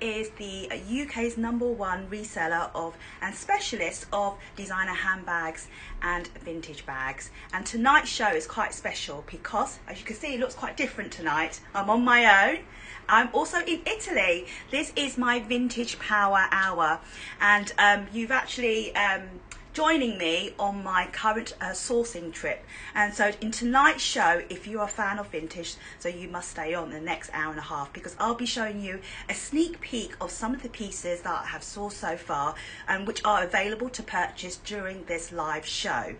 Is the UK's number one reseller of and specialist of designer handbags and vintage bags. And tonight's show is quite special because, as you can see, it looks quite different tonight. I'm on my own. I'm also in Italy. This is my vintage power hour, and um, you've actually. Um, joining me on my current uh, sourcing trip. And so, in tonight's show, if you're a fan of vintage, so you must stay on the next hour and a half because I'll be showing you a sneak peek of some of the pieces that I have sourced so far and which are available to purchase during this live show.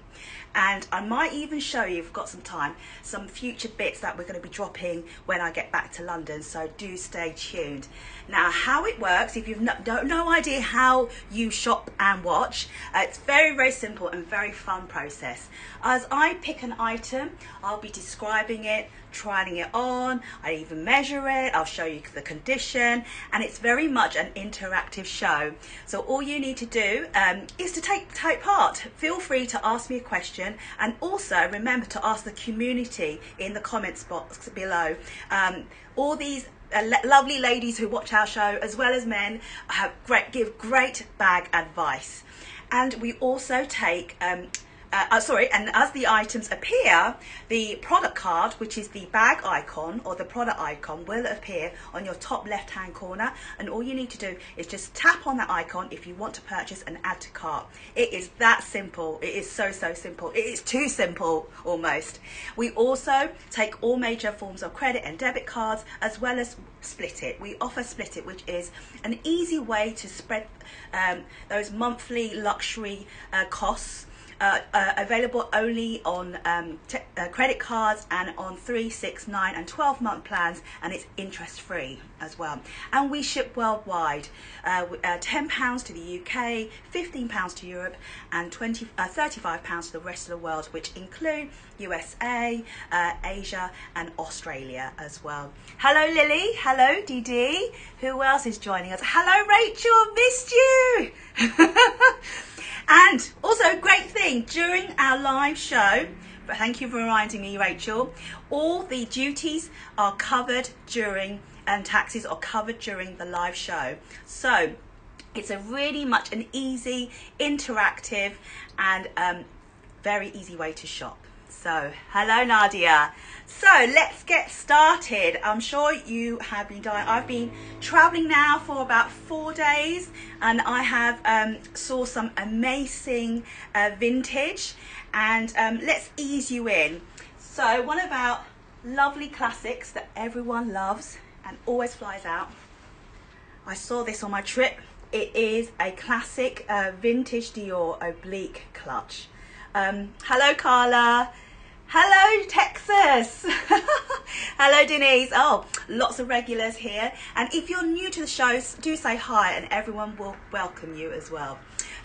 And I might even show you, if we've got some time, some future bits that we're going to be dropping when I get back to London. So do stay tuned. Now, how it works, if you've no, no, no idea how you shop and watch, uh, it's very, very simple and very fun process. As I pick an item, I'll be describing it, trying it on, I even measure it, I'll show you the condition, and it's very much an interactive show. So all you need to do um, is to take, take part. Feel free to ask me a question, and also remember to ask the community in the comments box below. Um, all these uh, lovely ladies who watch our show, as well as men, have great, give great bag advice. And we also take um, uh, uh, sorry, and as the items appear, the product card, which is the bag icon or the product icon, will appear on your top left hand corner. And all you need to do is just tap on that icon if you want to purchase and add to cart. It is that simple. It is so, so simple. It is too simple almost. We also take all major forms of credit and debit cards as well as Splitit. We offer Splitit, which is an easy way to spread um, those monthly luxury uh, costs uh, uh, available only on um, uh, credit cards and on 3, 6, 9 and 12 month plans and it's interest free as well. And we ship worldwide, uh, £10 uh, to the UK, £15 to Europe and 20, £35 uh, to the rest of the world which include USA, Asia and Australia as well. Hello Lily, hello Dee who else is joining us? Hello Rachel, missed you! And also, great thing during our live show, but thank you for reminding me, Rachel, all the duties are covered during and taxes are covered during the live show. So it's a really much an easy, interactive, and um, very easy way to shop. So, hello Nadia. So, let's get started. I'm sure you have been dying. I've been traveling now for about four days and I have um, saw some amazing uh, vintage. And um, let's ease you in. So, one of our lovely classics that everyone loves and always flies out. I saw this on my trip. It is a classic uh, vintage Dior oblique clutch. Um, hello, Carla. Hello, Texas. Hello, Denise. Oh, lots of regulars here. And if you're new to the show, do say hi and everyone will welcome you as well.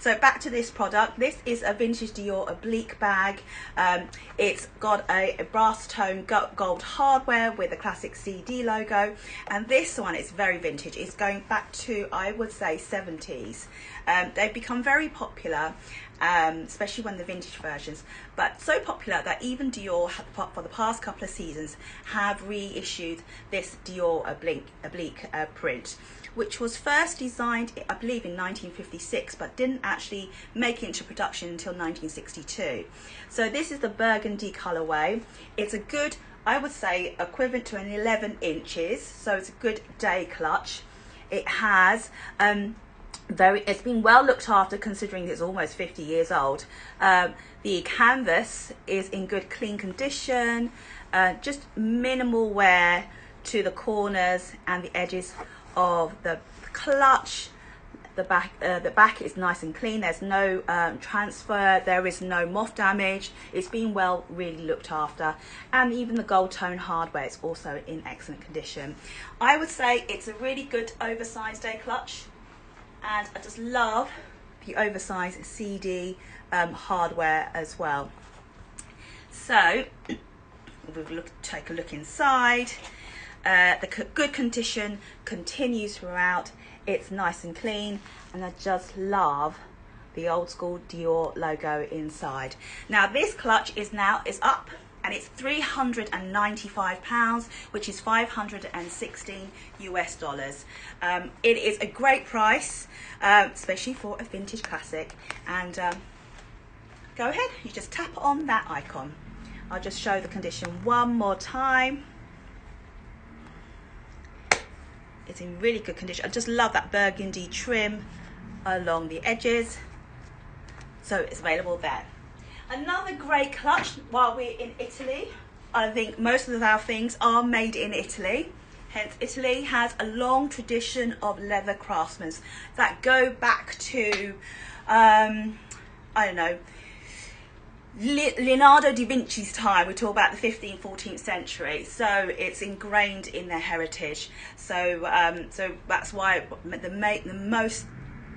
So back to this product. This is a vintage Dior oblique bag. Um, it's got a, a, brass tone gold hardware with a classic CD logo. And this one is very vintage. It's going back to, I would say, 70s. Um, they've become very popular um, especially when the vintage versions. But so popular that even Dior, for the past couple of seasons, have reissued this Dior oblique, oblique uh, print, which was first designed, I believe, in 1956, but didn't actually make it into production until 1962. So this is the burgundy colorway. It's a good, I would say, equivalent to an 11 inches, so it's a good day clutch. It has um, very it's been well looked after considering it's almost 50 years old um, the canvas is in good clean condition uh, just minimal wear to the corners and the edges of the clutch the back uh, the back is nice and clean there's no um, transfer there is no moth damage it's been well really looked after and even the gold tone hardware is also in excellent condition i would say it's a really good oversized day clutch and I just love the oversized CD um, hardware as well. So we'll look, take a look inside. Uh, the good condition continues throughout. It's nice and clean, and I just love the old school Dior logo inside. Now this clutch is now is up and it's 395 pounds which is 516 US dollars um, it is a great price um, especially for a vintage classic and um, go ahead you just tap on that icon I'll just show the condition one more time it's in really good condition I just love that burgundy trim along the edges so it's available there Another great clutch while we're in Italy. I think most of our things are made in Italy. Hence, Italy has a long tradition of leather craftsmen that go back to, um, I don't know, Leonardo da Vinci's time, we talk about the 15th, 14th century, so it's ingrained in their heritage. So, um, so that's why the, the most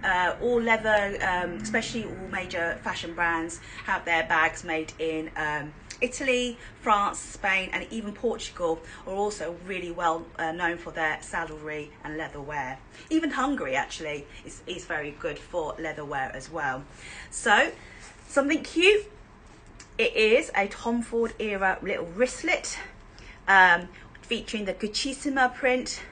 uh, all leather, um, especially all major fashion brands, have their bags made in um, Italy, France, Spain, and even Portugal are also really well uh, known for their saddlery and leatherware. Even Hungary actually is, is very good for leatherware as well. So, something cute. It is a Tom Ford era little wristlet um, featuring the Guccissima print.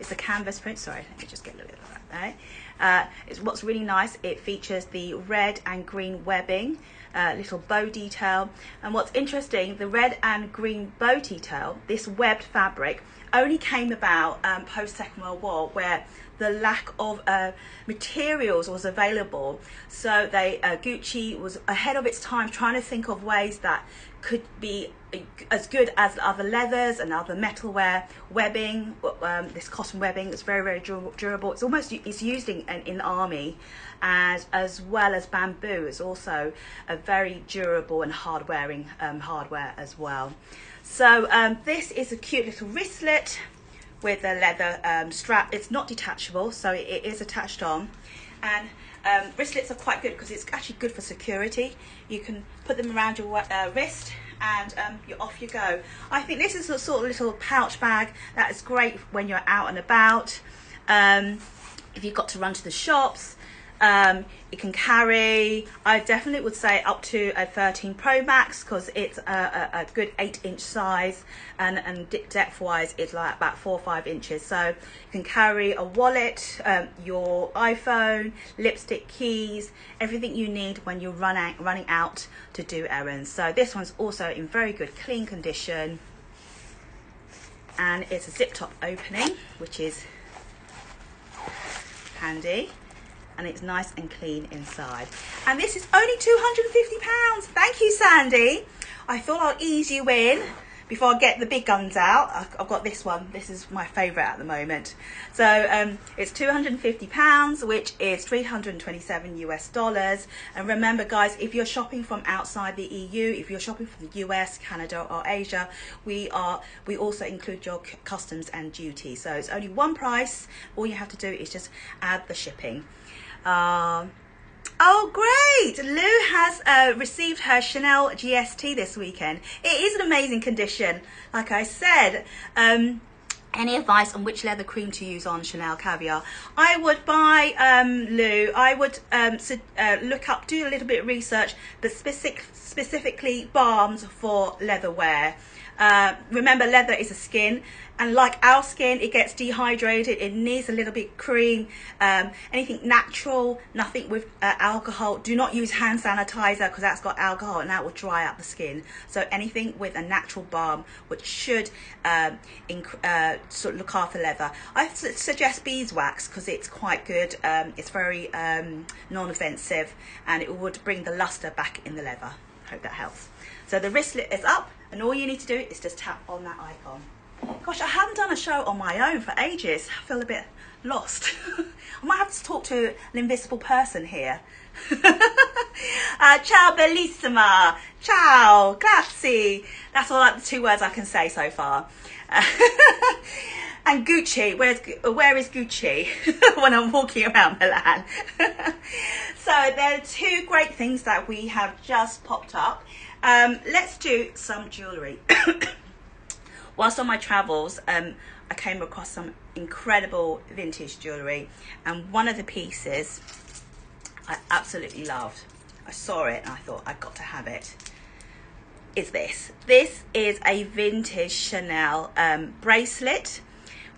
It's a canvas print. Sorry, let me just get a little bit of that. Right? Uh, it's what's really nice. It features the red and green webbing, uh, little bow detail. And what's interesting, the red and green bow detail, this webbed fabric, only came about um, post Second World War, where the lack of uh, materials was available. So they uh, Gucci was ahead of its time, trying to think of ways that could be as good as other leathers and other metalware webbing um, this cotton webbing is very very durable it's almost it's used in, in the army as as well as bamboo. Is also a very durable and hard wearing um, hardware as well. So um, this is a cute little wristlet with a leather um, strap it's not detachable so it, it is attached on and um, wristlets are quite good because it's actually good for security. You can put them around your uh, wrist and um, you're off you go. I think this is a sort of little pouch bag that is great when you're out and about. Um, if you've got to run to the shops, um, it can carry, I definitely would say up to a 13 Pro Max because it's a, a, a, good 8 inch size and, and depth wise it's like about 4 or 5 inches. So you can carry a wallet, um, your iPhone, lipstick, keys, everything you need when you're running, running out to do errands. So this one's also in very good clean condition and it's a zip top opening which is handy and it's nice and clean inside. And this is only £250. Thank you, Sandy. I thought I'll ease you in before I get the big guns out. I've got this one. This is my favourite at the moment. So um, it's £250, which is 327 US dollars. And remember, guys, if you're shopping from outside the EU, if you're shopping from the US, Canada, or Asia, we are we also include your customs and duty. So it's only one price. All you have to do is just add the shipping. Um, oh, great! Lou has uh, received her Chanel GST this weekend. It is an amazing condition, like I said. Um, any advice on which leather cream to use on Chanel Caviar? I would buy, um, Lou, I would um, so, uh, look up, do a little bit of research, but specific, specifically balms for leather wear. Uh, remember, leather is a skin, and like our skin, it gets dehydrated. It needs a little bit cream. Um, anything natural, nothing with uh, alcohol. Do not use hand sanitizer because that's got alcohol and that will dry out the skin. So anything with a natural balm, which should um, uh, sort of look after leather. I suggest beeswax because it's quite good. Um, it's very um, non-offensive and it would bring the luster back in the leather. Hope that helps. So the wristlet is up and all you need to do is just tap on that icon. Gosh, I haven't done a show on my own for ages. I feel a bit lost. I might have to talk to an invisible person here. uh, ciao bellissima. Ciao. Grazie. That's all like the two words I can say so far. and Gucci, where's where is Gucci when I'm walking around Milan? so there are two great things that we have just popped up. Um, let's do some jewellery. Whilst on my travels, um, I came across some incredible vintage jewellery and one of the pieces I absolutely loved. I saw it and I thought I got to have it. is this. This is a vintage Chanel um, bracelet.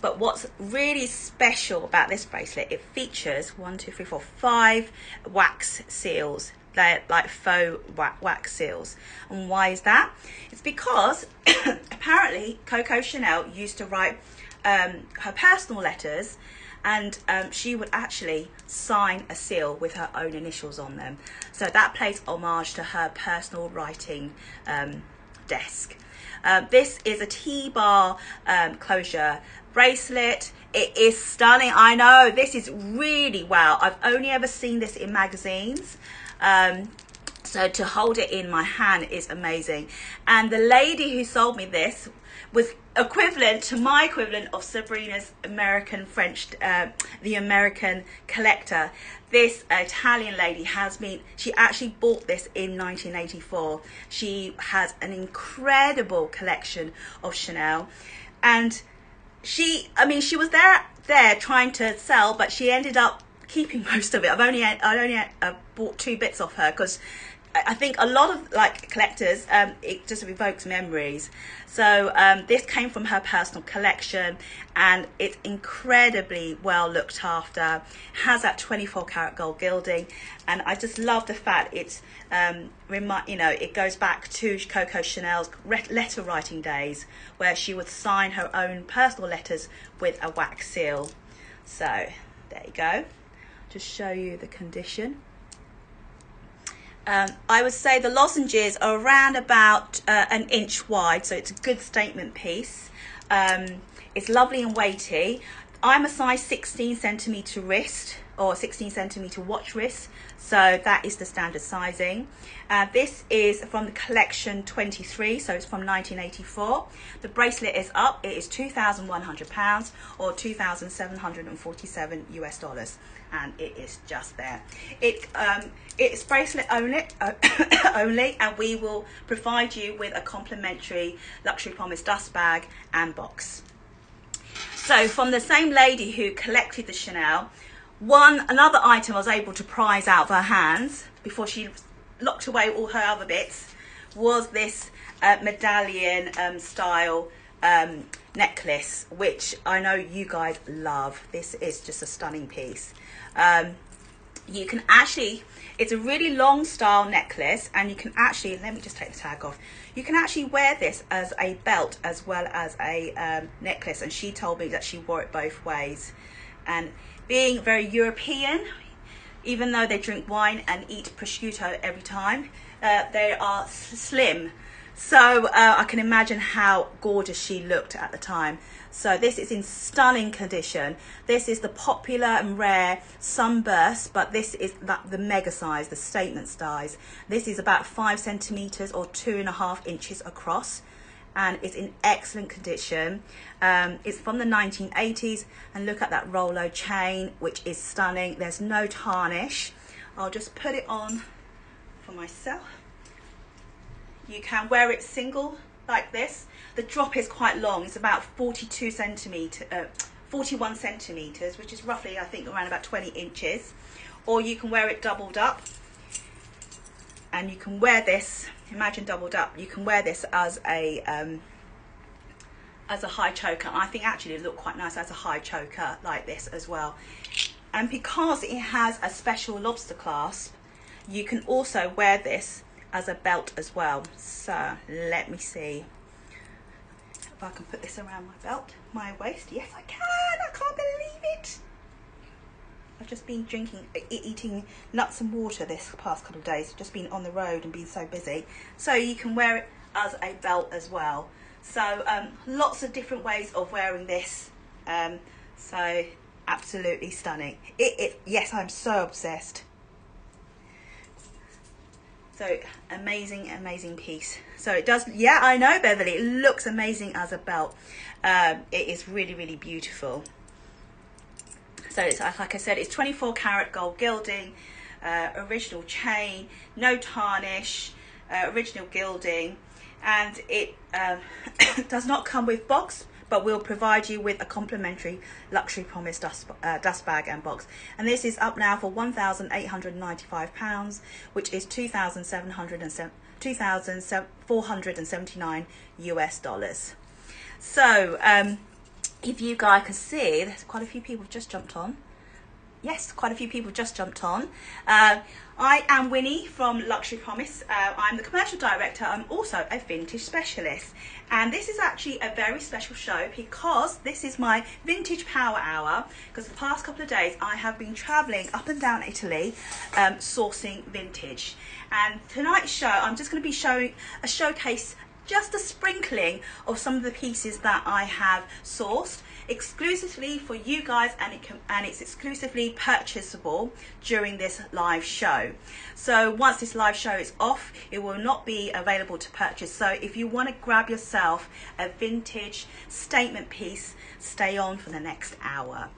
But what's really special about this bracelet, it features one, two, three, four, five wax seals. They're like faux wax seals. And why is that? It's because apparently Coco Chanel used to write um, her personal letters and um, she would actually sign a seal with her own initials on them. So that plays homage to her personal writing um, desk. Uh, this is a T-bar um, closure bracelet. It is stunning. I know this is really wow. I've only ever seen this in magazines. Um, so to hold it in my hand is amazing. And the lady who sold me this was equivalent to my equivalent of Sabrina's American French, uh, the American collector. This Italian lady has been, she actually bought this in 1984. She has an incredible collection of Chanel. And she, I mean, she was there, there trying to sell, but she ended up keeping most of it. I've only, I only uh, bought two bits off her because I think a lot of like collectors, um, it just evokes memories. So um, this came from her personal collection, and it's incredibly well looked after. Has that 24 karat gold gilding, and I just love the fact it's um, remi- you know it goes back to Coco Chanel's letter writing days, where she would sign her own personal letters with a wax seal. So there you go. Just show you the condition. Um, I would say the lozenges are around about uh, an inch wide, so it's a good statement piece. Um, it's lovely and weighty. I'm a size 16 centimeter wrist or 16 centimeter watch wrist, so that is the standard sizing. Uh, this is from the collection 23, so it's from 1984. The bracelet is up, it is 2,100 pounds or 2,747 US dollars and it is just there. It um, it's bracelet only, uh, only, and we will provide you with a complimentary luxury promise dust bag and box. So from the same lady who collected the Chanel, one another item I was able to prize out of her hands before she locked away all her other bits was this uh, medallion um, style um, necklace, which I know you guys love. This is just a stunning piece. Um, you can actually, it's a really long style necklace and you can actually, let me just take the tag off. You can actually wear this as a belt as well as a um, necklace. And she told me that she wore it both ways. And being very European, even though they drink wine and eat prosciutto every time, uh, they are slim. So uh, I can imagine how gorgeous she looked at the time. So this is in stunning condition. This is the popular and rare sunburst, but this is the mega size, the statement size. This is about five centimeters or two and a half inches across and it's in excellent condition. Um, it's from the 1980s and look at that Rollo chain, which is stunning. There's no tarnish. I'll just put it on for myself. You can wear it single like this the drop is quite long. It's about 42 centimeter, uh, 41 centimeters, which is roughly, I think, around about 20 inches. Or you can wear it doubled up. And you can wear this, imagine doubled up, you can wear this as a um, as a high choker. I think actually it look quite nice as a high choker like this as well. And because it has a special lobster clasp, you can also wear this as a belt as well. So let me see if I can put this around my belt, my waist. Yes, I can. I can't believe it. I've just been drinking, eating nuts and water this past couple of days. Just been on the road and been so busy. So you can wear it as a belt as well. So um, lots of different ways of wearing this. Um, so absolutely stunning. It, it, yes, I'm so obsessed. So amazing, amazing piece. So it does, yeah, I know Beverly, it looks amazing as a belt. Um, it is really, really beautiful. So it's, like I said, it's 24 karat gold gilding, uh, original chain, no tarnish, uh, original gilding, and it um, does not come with box but we'll provide you with a complimentary luxury promise dust, uh, dust bag and box. And this is up now for £1,895, which is 2,747 2,479 US dollars. So, um, if you guys can see, there's quite a few people just jumped on. Yes, quite a few people just jumped on. Uh, I am Winnie from Luxury Promise. Uh, I'm the commercial director. I'm also a vintage specialist. And this is actually a very special show because this is my vintage power hour. Because the past couple of days I have been traveling up and down Italy um, sourcing vintage. And tonight's show, I'm just going to be showing a showcase just a sprinkling of some of the pieces that I have sourced exclusively for you guys and it can, and it's exclusively purchasable during this live show. So once this live show is off, it will not be available to purchase. So if you want to grab yourself a vintage statement piece, stay on for the next hour.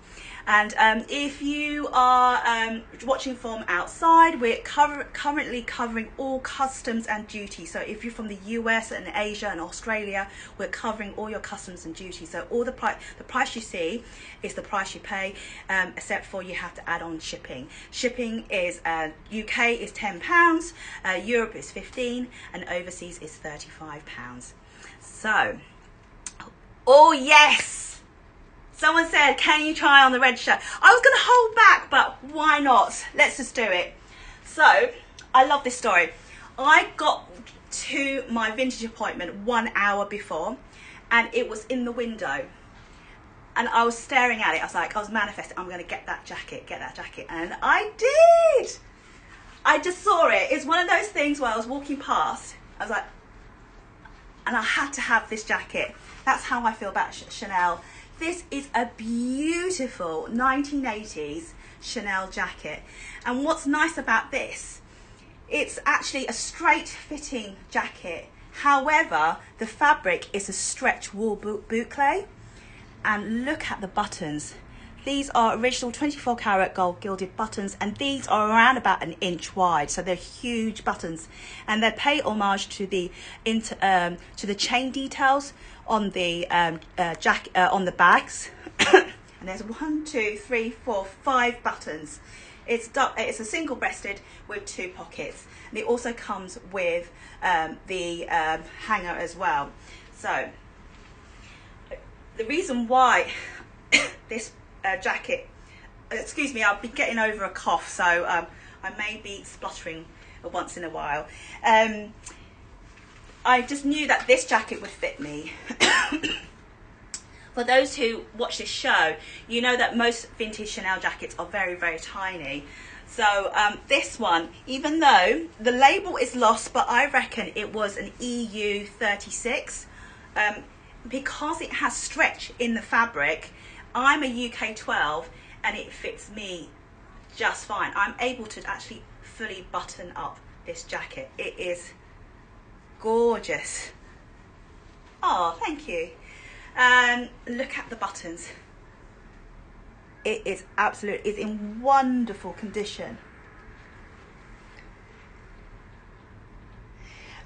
And um, if you are um, watching from outside, we're cover- currently covering all customs and duties. So if you're from the US and Asia and Australia, we're covering all your customs and duties. So all the price, the price you see is the price you pay, um, except for you have to add on shipping. Shipping is uh, UK is ten pounds, uh, Europe is fifteen, and overseas is thirty five pounds. So, oh yes. Someone said, Can you try on the red shirt? I was going to hold back, but why not? Let's just do it. So, I love this story. I got to my vintage appointment one hour before, and it was in the window. And I was staring at it. I was like, I was manifesting, I'm going to get that jacket, get that jacket. And I did. I just saw it. It's one of those things where I was walking past. I was like, and I had to have this jacket. That's how I feel about Chanel this is a beautiful 1980s Chanel jacket. And what's nice about this, it's actually a straight fitting jacket. However, the fabric is a stretch wool boucle. And look at the buttons. These are original 24 karat gold gilded buttons and these are around about an inch wide. So they're huge buttons and they pay homage to the, inter, um, to the chain details on the um, uh, jack uh, on the bags. and there's one, two, three, four, five buttons. It's it's a single breasted with two pockets. And it also comes with um, the um, hanger as well. So the reason why this uh, jacket, excuse me, I'll be getting over a cough, so um, I may be spluttering once in a while. Um, I just knew that this jacket would fit me. For those who watch this show, you know that most vintage Chanel jackets are very, very tiny. So um, this one, even though the label is lost, but I reckon it was an EU 36, um, because it has stretch in the fabric, I'm a UK 12 and it fits me just fine. I'm able to actually fully button up this jacket. It is gorgeous. Oh, thank you. Um, look at the buttons. It is absolute, it's in wonderful condition.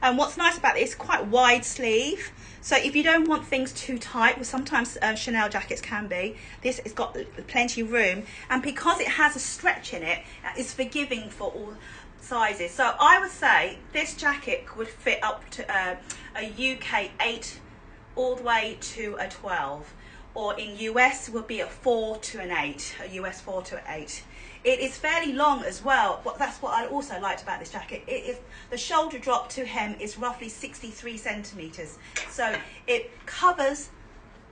And what's nice about it's quite wide sleeve. So if you don't want things too tight, well, sometimes uh, Chanel jackets can be, this has got plenty of room. And because it has a stretch in it, it's forgiving for all sizes. So I would say this jacket would fit up to uh, a UK 8 all the way to a 12. Or in US would be a 4 to an 8, a US 4 to an 8. It is fairly long as well. But that's what I also liked about this jacket. It is the shoulder drop to hem is roughly 63 centimeters. So it covers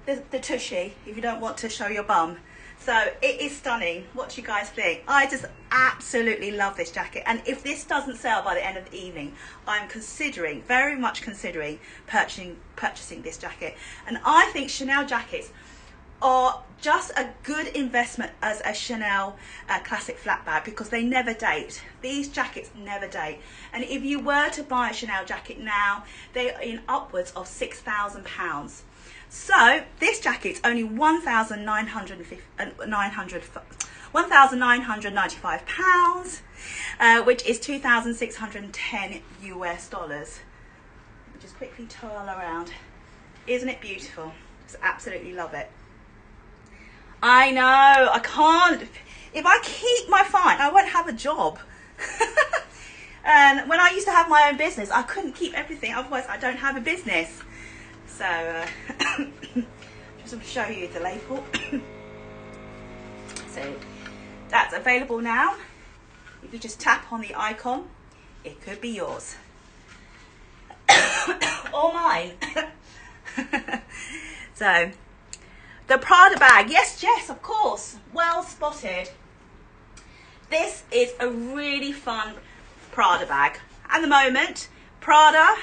the, the tushy if you don't want to show your bum. So it is stunning. What do you guys think? I just absolutely love this jacket. And if this doesn't sell by the end of the evening, I'm considering, very much considering purchasing, purchasing this jacket. And I think Chanel jackets are just a good investment as a Chanel uh, classic flap bag because they never date. These jackets never date. And if you were to buy a Chanel jacket now, they are in upwards of £6,000. So this jacket's only 1,995 uh, pounds, uh, which is 2,610 US dollars. Just quickly twirl around. Isn't it beautiful? Just absolutely love it. I know, I can't. If I keep my fine, I won't have a job. And when I used to have my own business, I couldn't keep everything, otherwise I don't have a business. So, uh, just to show you the label. so, that's available now. If you just tap on the icon, it could be yours. or mine. so, the Prada bag. Yes, Jess, of course. Well spotted. This is a really fun Prada bag. At the moment, Prada,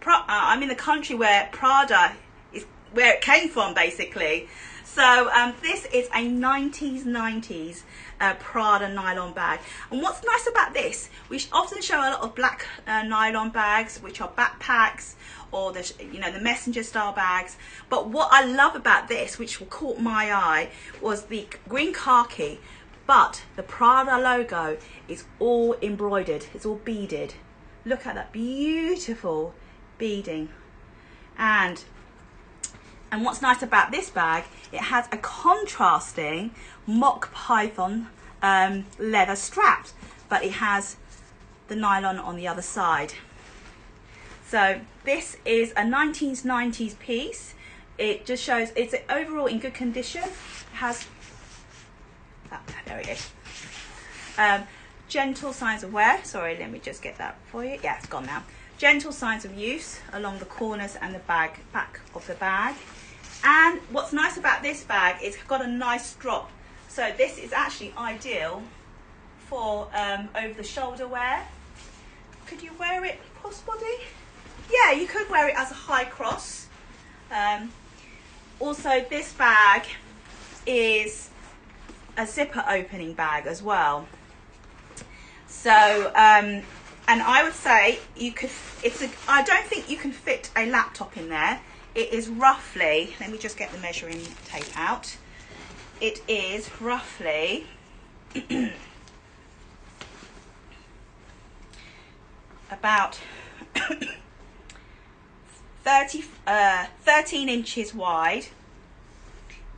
Pra, uh, I'm in the country where Prada is where it came from, basically. So um, this is a 90s, 90s uh, Prada nylon bag. And what's nice about this, we often show a lot of black uh, nylon bags, which are backpacks or the you know the messenger style bags but what i love about this which caught my eye was the green khaki but the Prada logo is all embroidered, it's all beaded. Look at that beautiful beading. And and what's nice about this bag, it has a contrasting mock python um, leather strap, but it has the nylon on the other side. So this is a 1990s piece. It just shows it's overall in good condition. It has Ah, there we go. Um, gentle signs of wear. Sorry, let me just get that for you. Yeah, it's gone now. Gentle signs of use along the corners and the bag back of the bag. And what's nice about this bag is it's got a nice drop. So this is actually ideal for um, over the shoulder wear. Could you wear it crossbody? Yeah, you could wear it as a high cross. Um, also, this bag is a zipper opening bag as well. So, um, and I would say you could, it's a, I don't think you can fit a laptop in there. It is roughly, let me just get the measuring tape out. It is roughly about 30, uh, 13 inches wide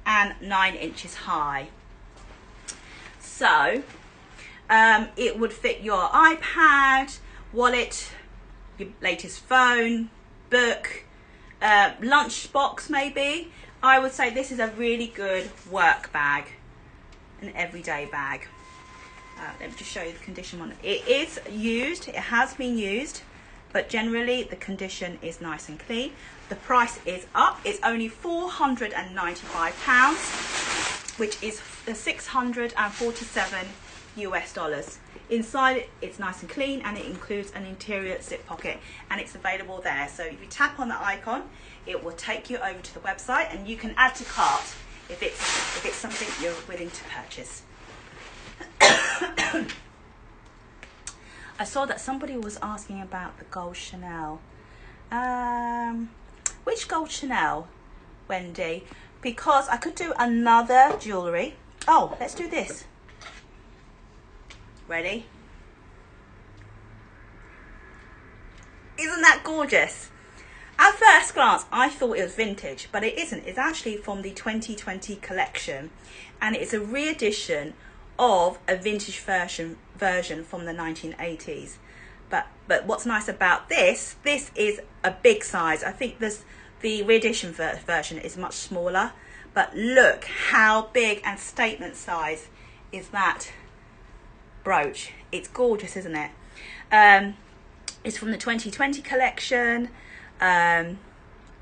and 9 inches high. So um, it would fit your iPad, wallet, your latest phone, book, uh, lunch box maybe. I would say this is a really good work bag, an everyday bag. Uh, let me just show you the condition on it. It is used, it has been used, but generally the condition is nice and clean. The price is up, it's only £495 which is 647 US dollars. Inside it's nice and clean and it includes an interior zip pocket and it's available there. So if you tap on the icon, it will take you over to the website and you can add to cart if it's, if it's something you're willing to purchase. I saw that somebody was asking about the gold Chanel. Um, which gold Chanel, Wendy? because I could do another jewellery. Oh, let's do this. Ready? Isn't that gorgeous? At first glance, I thought it was vintage, but it isn't. It's actually from the 2020 collection, and it's a re-edition of a vintage version version from the 1980s. But but what's nice about this, this is a big size. I think this the re-edition ver version is much smaller, but look how big and statement size is that brooch. It's gorgeous, isn't it? Um, it's from the 2020 collection. Um,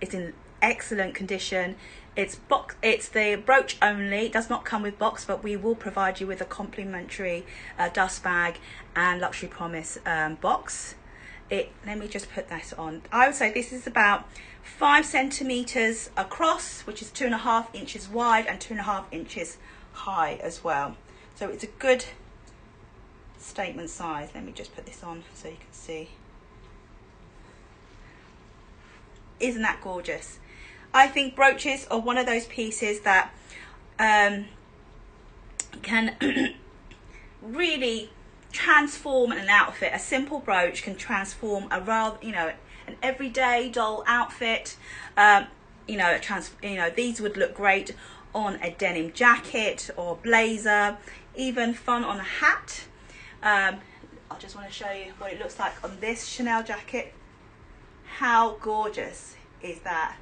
it's in excellent condition. It's box. It's the brooch only. It does not come with box, but we will provide you with a complimentary uh, dust bag and luxury promise um, box. It. Let me just put that on. I would say this is about five centimeters across, which is two and a half inches wide and two and a half inches high as well. So it's a good statement size. Let me just put this on so you can see. Isn't that gorgeous? I think brooches are one of those pieces that um, can really transform an outfit. A simple brooch can transform a rather, you know, an everyday doll outfit. Um, you know, trans, you know, these would look great on a denim jacket or blazer, even fun on a hat. Um, I just want to show you what it looks like on this Chanel jacket. How gorgeous is that?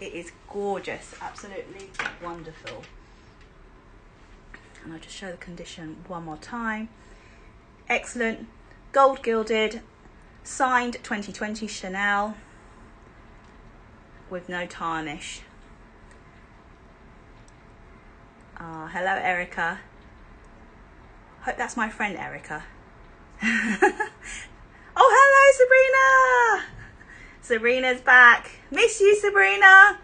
It is gorgeous, absolutely wonderful. And I'll just show the condition one more time. Excellent, gold gilded, signed 2020 Chanel with no tarnish. Ah, hello Erica. Hope that's my friend Erica. oh, hello Sabrina. Sabrina's back. Miss you, Sabrina.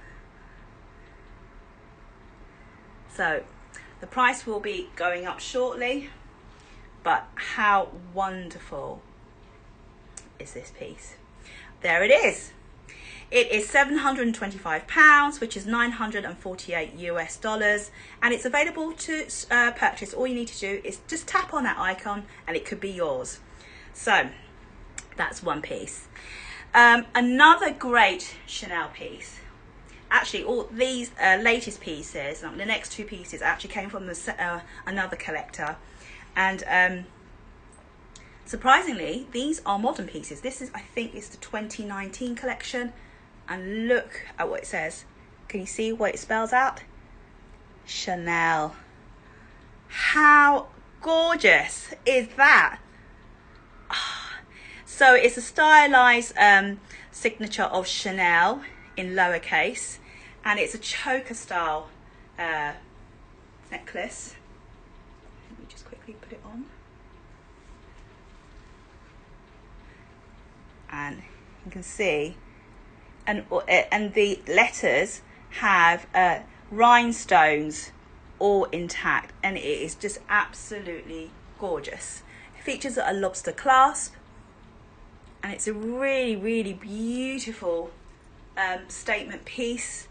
So, the price will be going up shortly, but how wonderful is this piece? There it is. It is 725 pounds, which is 948 US dollars, and it's available to uh, purchase. All you need to do is just tap on that icon and it could be yours. So that's one piece. Um, another great Chanel piece. Actually, all these uh, latest pieces, um, the next two pieces, actually came from the, uh, another collector, and um, surprisingly, these are modern pieces. This is, I think, is the 2019 collection, and look at what it says. Can you see what it spells out? Chanel. How gorgeous is that? So it's a stylized um, signature of Chanel in lowercase, and it's a choker style uh, necklace. Let me just quickly put it on. And you can see and uh, and the letters have uh, rhinestones all intact and it is just absolutely gorgeous it features a lobster clasp and it's a really really beautiful um, statement piece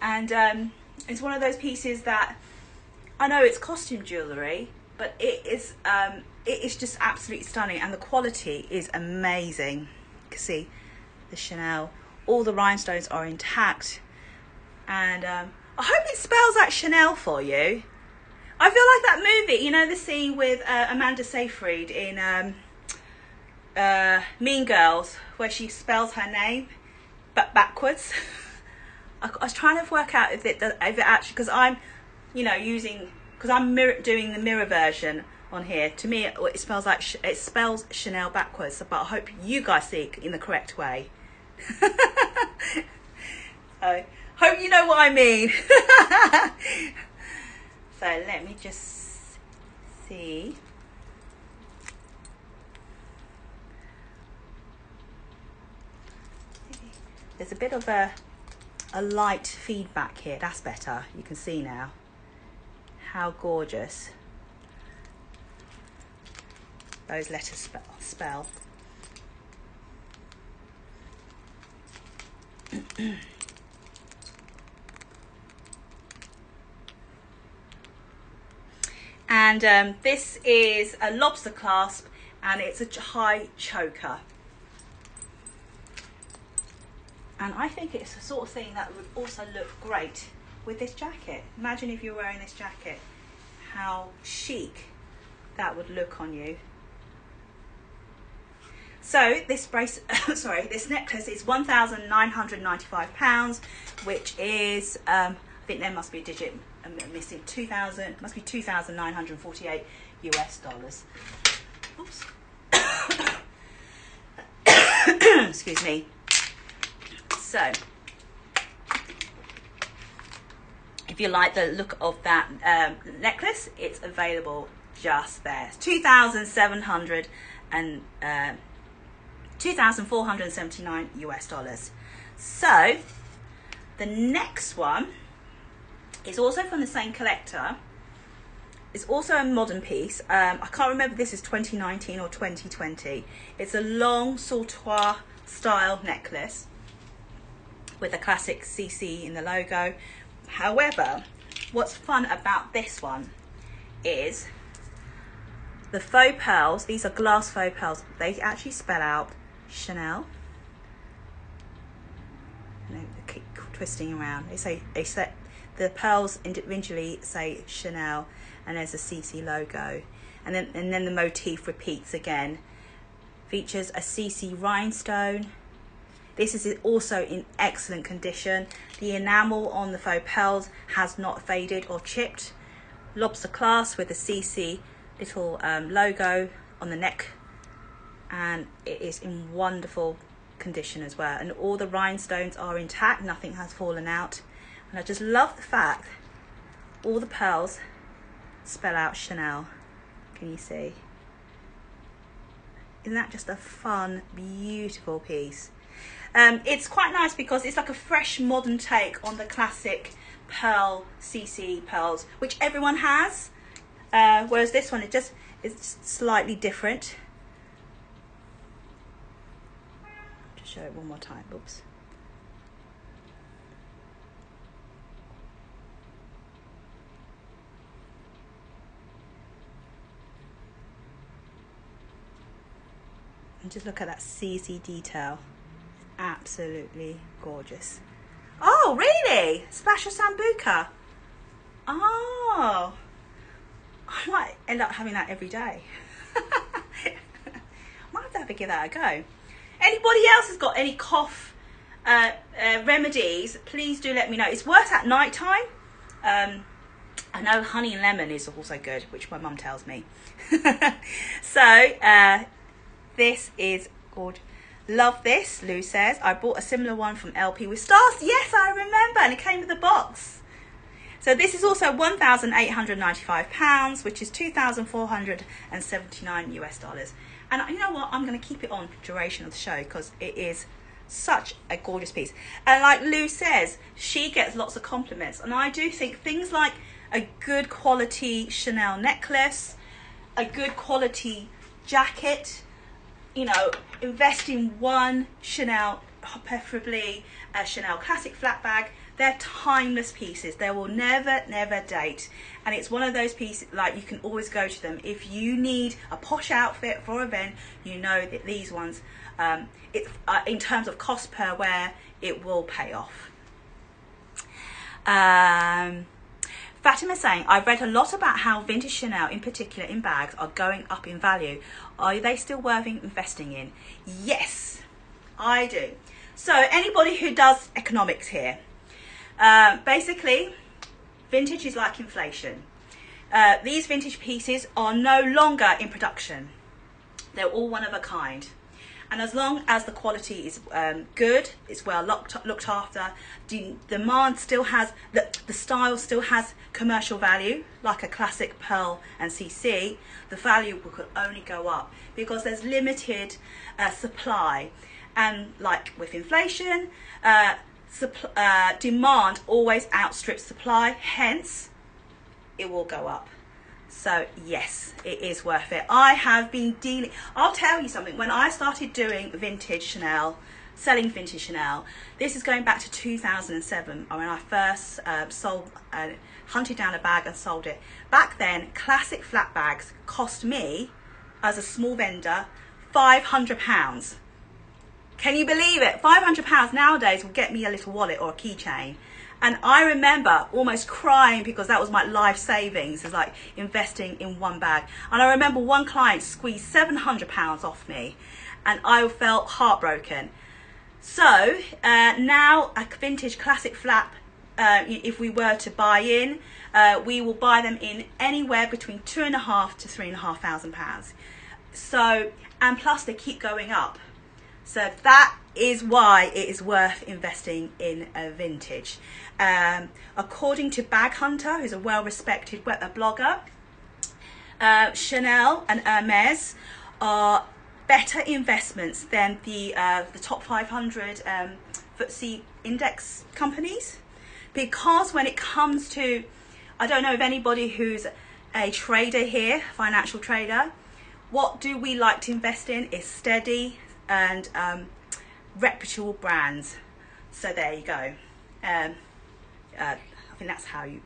and um, it's one of those pieces that I know it's costume jewellery but it is um, it is just absolutely stunning and the quality is amazing you can see the Chanel all the rhinestones are intact. And um, I hope it spells out Chanel for you. I feel like that movie, you know, the scene with uh, Amanda Seyfried in um, uh, Mean Girls, where she spells her name but backwards. I, I, was trying to work out if it does, if it actually because I'm, you know, using because I'm mirror, doing the mirror version on here. To me, it, it spells like it spells Chanel backwards, but I hope you guys see it in the correct way. I hope you know what I mean. so let me just see. There's a bit of a, a light feedback here. That's better. You can see now. How gorgeous those letters spell. spell. and um, this is a lobster clasp and it's a high choker. And I think it's the sort of thing that would also look great with this jacket. Imagine if you're wearing this jacket, how chic that would look on you. So this brace, sorry, this necklace is one thousand nine hundred ninety-five pounds, which is um, I think there must be a digit missing. Two thousand must be two thousand nine hundred forty-eight US dollars. Oops. Excuse me. So, if you like the look of that um, necklace, it's available just there. Seven hundred and. Uh, 2,479 US dollars. So the next one is also from the same collector. It's also a modern piece. Um, I can't remember this is 2019 or 2020. It's a long sautoir style necklace with a classic CC in the logo. However, what's fun about this one is the faux pearls, these are glass faux pearls, they actually spell out Chanel. No, keep twisting around. They say they say the pearls individually say Chanel, and there's a CC logo, and then and then the motif repeats again. Features a CC rhinestone. This is also in excellent condition. The enamel on the faux pearls has not faded or chipped. Lobster clasp with the CC little um, logo on the neck. And it is in wonderful condition as well. And all the rhinestones are intact. Nothing has fallen out. And I just love the fact all the pearls spell out Chanel. Can you see? Isn't that just a fun beautiful piece um, it's quite nice because it's like a fresh modern take on the classic pearl CC pearls which everyone has uh, whereas this one it just is slightly different Just show it one more time. Oops. And just look at that CC detail. Absolutely gorgeous. Oh, really? Special Sambuca. Oh. I might end up having that every day. might have to have to give that a go. Anybody else has got any cough uh, uh, remedies, please do let me know. It's worse at night time. Um, I know honey and lemon is also good, which my mum tells me. so, uh, this is good. Love this, Lou says. I bought a similar one from LP with stars. Yes, I remember, and it came with a box. So this is also £1,895, which is 2,479 US dollars. And you know what? I'm going to keep it on duration of the show because it is such a gorgeous piece. And like Lou says, she gets lots of compliments. And I do think things like a good quality Chanel necklace, a good quality jacket, you know, invest in one Chanel, preferably a Chanel classic flap bag they're timeless pieces. They will never, never date. And it's one of those pieces, like you can always go to them. If you need a posh outfit for a event, you know that these ones, um, it, uh, in terms of cost per wear, it will pay off. Um, Fatima saying, I've read a lot about how vintage Chanel, in particular in bags, are going up in value. Are they still worth investing in? Yes, I do. So anybody who does economics here, uh, basically, vintage is like inflation. Uh, these vintage pieces are no longer in production. They're all one of a kind. And as long as the quality is um, good, it's well looked, looked after, the demand still has, the, the style still has commercial value, like a classic Pearl and CC, the value could only go up because there's limited uh, supply. And like with inflation, uh, uh, demand always outstrips supply, hence it will go up. So yes, it is worth it. I have been dealing, I'll tell you something, when I started doing vintage Chanel, selling vintage Chanel, this is going back to 2007 when I first uh, sold, uh, hunted down a bag and sold it. Back then, classic flap bags cost me, as a small vendor, 500 pounds. Can you believe it? £500 nowadays will get me a little wallet or a keychain. And I remember almost crying because that was my life savings, is like investing in one bag. And I remember one client squeezed £700 off me and I felt heartbroken. So uh, now a vintage classic flap, uh, if we were to buy in, uh, we will buy them in anywhere between two and a half to three and a half thousand pounds. So, and plus they keep going up. So that is why it is worth investing in a vintage. Um, according to Bag Hunter, who's a well-respected blogger, uh, Chanel and Hermes are better investments than the uh, the top 500 um, FTSE index companies because when it comes to, I don't know if anybody who's a trader here, financial trader, what do we like to invest in is steady, and um, reputable brands. So there you go. Um, uh, I think that's how you,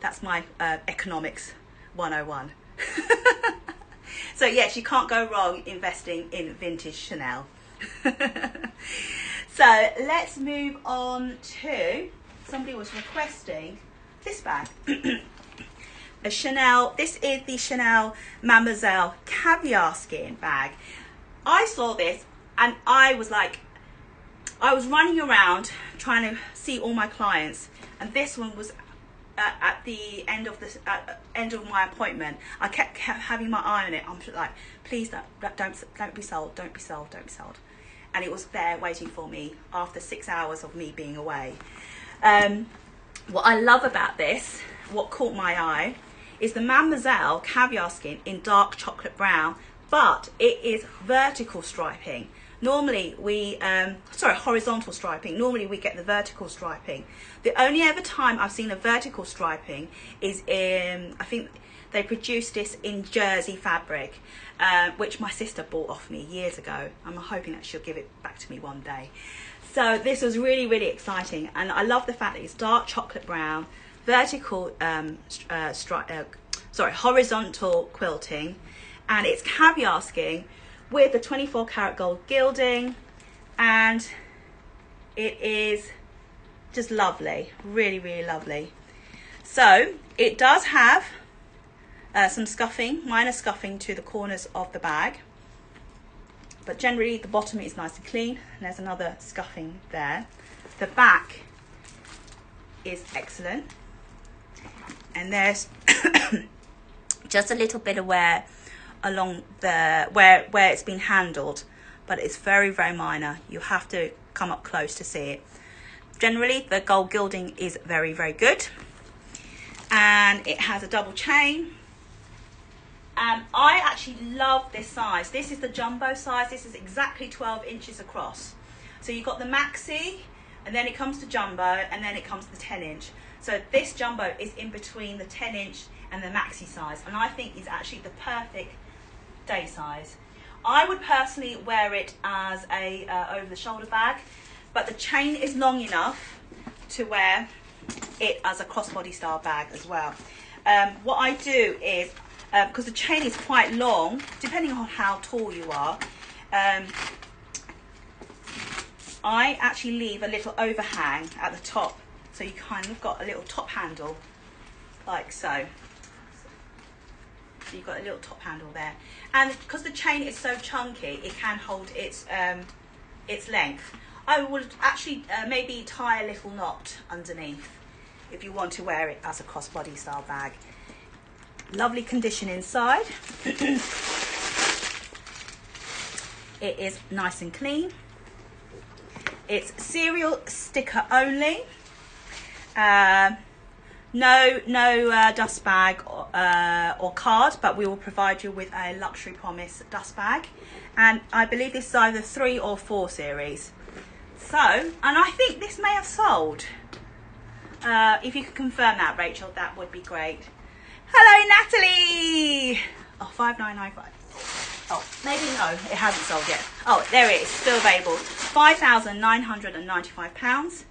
that's my uh, economics 101. so yes, you can't go wrong investing in vintage Chanel. so let's move on to, somebody was requesting this bag. a Chanel. This is the Chanel Mademoiselle caviar skin bag. I saw this and I was like, I was running around trying to see all my clients, and this one was at, at the end of the end of my appointment. I kept, kept having my eye on it. I'm like, please don't don't don't be sold, don't be sold, don't be sold, and it was there waiting for me after six hours of me being away. Um, what I love about this, what caught my eye, is the Mademoiselle caviar skin in dark chocolate brown, but it is vertical striping. Normally we, um, sorry, horizontal striping. Normally we get the vertical striping. The only ever time I've seen a vertical striping is in, I think they produced this in jersey fabric, uh, which my sister bought off me years ago. I'm hoping that she'll give it back to me one day. So this was really, really exciting. And I love the fact that it's dark chocolate brown, vertical, um, uh, uh, sorry, horizontal quilting, and it's caviar skin with the 24 karat gold gilding, and it is just lovely, really, really lovely. So it does have uh, some scuffing, minor scuffing to the corners of the bag, but generally the bottom is nice and clean. And there's another scuffing there. The back is excellent and there's just a little bit of wear along the where where it's been handled but it's very very minor. You have to come up close to see it. Generally the gold gilding is very very good and it has a double chain. And I actually love this size. This is the jumbo size. This is exactly 12 inches across. So you've got the maxi and then it comes to jumbo and then it comes to the 10 inch. So this jumbo is in between the 10 inch and the maxi size, and I think is actually the perfect day size. I would personally wear it as a uh, over the shoulder bag, but the chain is long enough to wear it as a crossbody style bag as well. Um, what I do is, because uh, the chain is quite long, depending on how tall you are, um, I actually leave a little overhang at the top so you kind of got a little top handle like so. So you've got a little top handle there. And because the chain is so chunky, it can hold its, um, its length. I would actually uh, maybe tie a little knot underneath if you want to wear it as a crossbody style bag. Lovely condition inside. it is nice and clean. It's serial sticker only. Uh, no, no uh, dust bag or, uh, or card, but we will provide you with a luxury promise dust bag. And I believe this is either three or four series. So, and I think this may have sold. Uh, if you could confirm that, Rachel, that would be great. Hello, Natalie. Oh, 5995. Oh, maybe no, it hasn't sold yet. Oh, there it is, still available. £5,995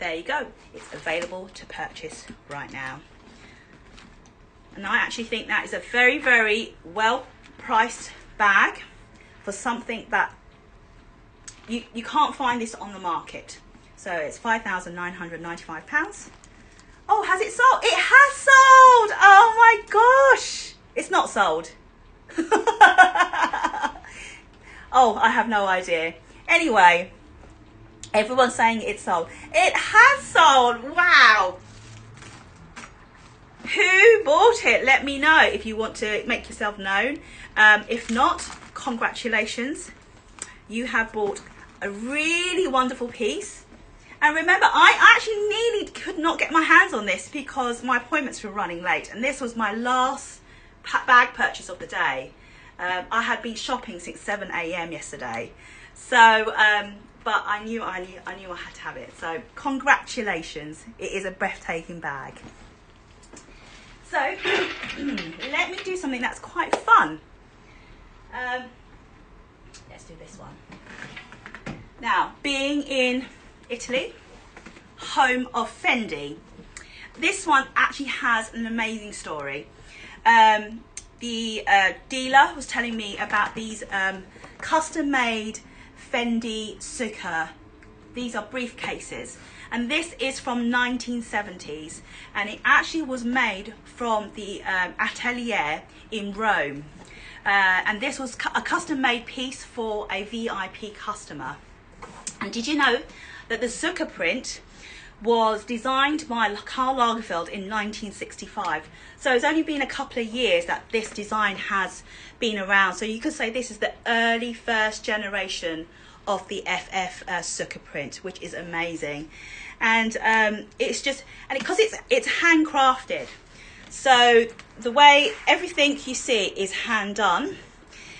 there you go. It's available to purchase right now. And I actually think that is a very, very well priced bag for something that you, you can't find this on the market. So it's £5,995. Oh, has it sold? It has sold! Oh my gosh! It's not sold. oh, I have no idea. Anyway, Everyone's saying it's sold. It has sold. Wow. Who bought it? Let me know if you want to make yourself known. Um, if not, congratulations. You have bought a really wonderful piece. And remember, I actually nearly could not get my hands on this because my appointments were running late. And this was my last bag purchase of the day. Um, I had been shopping since 7 a.m. yesterday. So um, but I knew I knew I knew I had to have it. So congratulations, it is a breathtaking bag. So let me do something that's quite fun. Um, let's do this one. Now, being in Italy, home of Fendi, this one actually has an amazing story. Um, the uh, dealer was telling me about these um, custom made Fendi Zucca. These are briefcases. and this is from 1970s, and it actually was made from the um, atelier in Rome. Uh, and this was a custom made piece for a VIP customer. And did you know that the Zucca print was designed by Karl Lagerfeld in 1965. So it's only been a couple of years that this design has been around. So you could say this is the early first generation of the FF uh, Zucca print, which is amazing. And um, it's just, and because it, it's, it's handcrafted. So the way everything you see is hand done.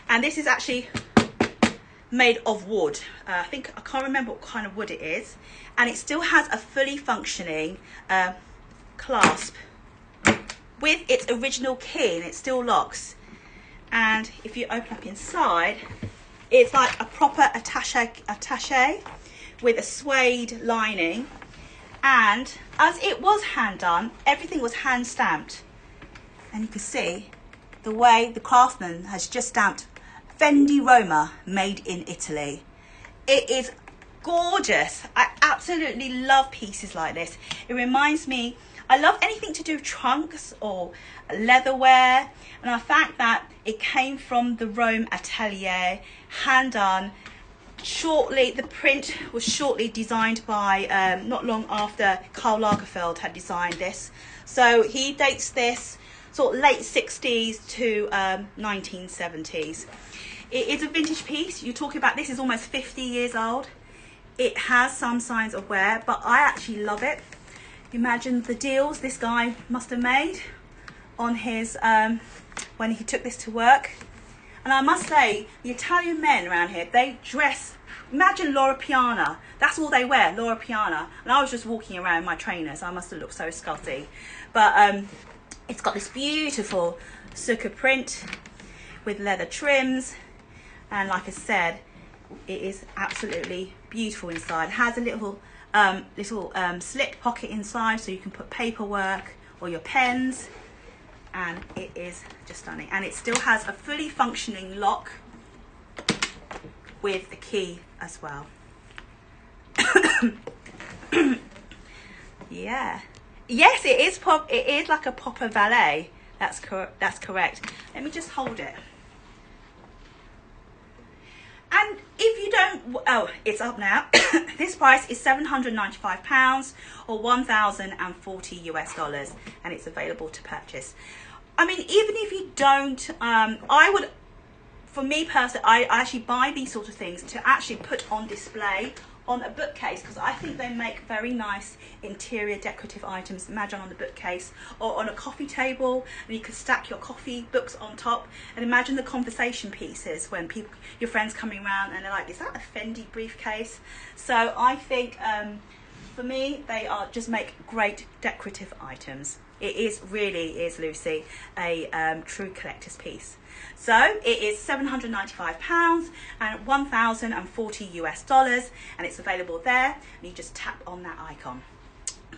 And this is actually made of wood. Uh, I think I can't remember what kind of wood it is, and it still has a fully functioning uh, clasp with its original key, and it still locks. And if you open up inside, it's like a proper attaché, attaché with a suede lining. And as it was hand done, everything was hand stamped. And you can see the way the craftsman has just stamped Fendi Roma made in Italy. It is gorgeous. I absolutely love pieces like this. It reminds me, I love anything to do with trunks or leatherware. And the fact that it came from the Rome atelier, hand done. Shortly, the print was shortly designed by, um, not long after Karl Lagerfeld had designed this. So he dates this sort of late 60s to um, 1970s. It is a vintage piece. You're talking about this is almost 50 years old. It has some signs of wear, but I actually love it. Imagine the deals this guy must have made on his um, when he took this to work. And I must say, the Italian men around here, they dress. Imagine Loro Piana. That's all they wear, Loro Piana. And I was just walking around in my trainers. I must have looked so scutty. But um, it's got this beautiful Zucca print with leather trims and like I said it is absolutely beautiful inside it has a little um, little um, slit pocket inside so you can put paperwork or your pens and it is just stunning. And it still has a fully functioning lock with the key as well. Yeah. Yes it is pop it is like a proper valet. That's correct that's correct. Let me just hold it and if you don't, oh, it's up now. this price is £795 or 1,040 US dollars, and it's available to purchase. I mean, even if you don't, um, I would, for me personally, I actually buy these sort of things to actually put on display on a bookcase because I think they make very nice interior decorative items. Imagine on the bookcase or on a coffee table, and you could stack your coffee books on top. And imagine the conversation pieces when people, your friends coming around and they're like, "Is that a Fendi briefcase?" So I think um, for me, they are just make great decorative items. It is really is Lucy a um, true collector's piece. So it is £795 and 1,040 US dollars and it's available there and you just tap on that icon.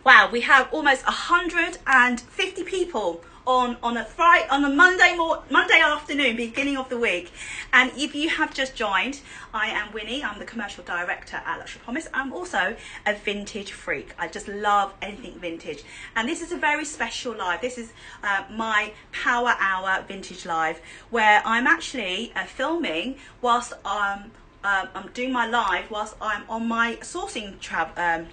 Wow, we have almost 150 people on on a Friday on a Monday mor- Monday afternoon, beginning of the week. And if you have just joined, I am Winnie. I'm the commercial director at Luxury Promise. I'm also a vintage freak. I just love anything vintage. And this is a very special live. This is uh, my Power Hour Vintage Live, where I'm actually uh, filming whilst I'm um, I'm doing my live whilst I'm on my sourcing travel. Um,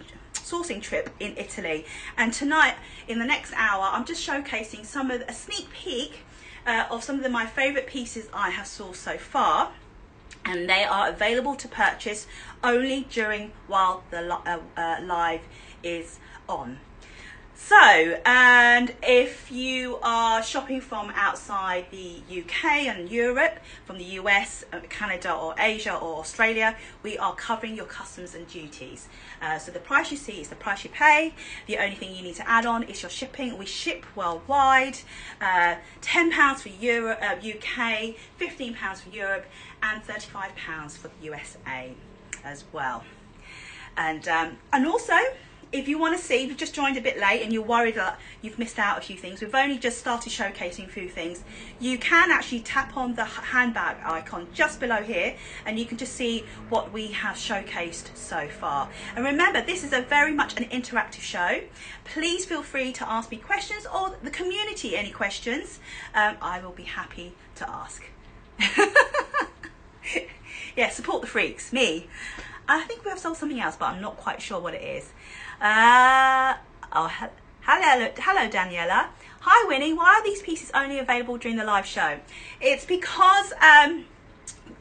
sourcing trip in Italy. And tonight, in the next hour, I'm just showcasing some of a sneak peek uh, of some of the, my favorite pieces I have sourced so far. And they are available to purchase only during while the uh, uh, live is on. So, and if you are shopping from outside the UK and Europe, from the US, uh, Canada, or Asia, or Australia, we are covering your customs and duties. Uh, so the price you see is the price you pay. The only thing you need to add on is your shipping. We ship worldwide. Uh, £10 for Euro, uh, UK, £15 for Europe, and £35 for the USA as well. And, um, and also, if you want to see, if you've just joined a bit late and you're worried that you've missed out a few things, we've only just started showcasing a few things. You can actually tap on the handbag icon just below here and you can just see what we have showcased so far. And remember, this is a very much an interactive show. Please feel free to ask me questions or the community any questions. Um, I will be happy to ask. yeah, support the freaks, me. I think we have sold something else, but I'm not quite sure what it is. Uh, oh, hello, hello, Daniela. Hi, Winnie. Why are these pieces only available during the live show? It's because um,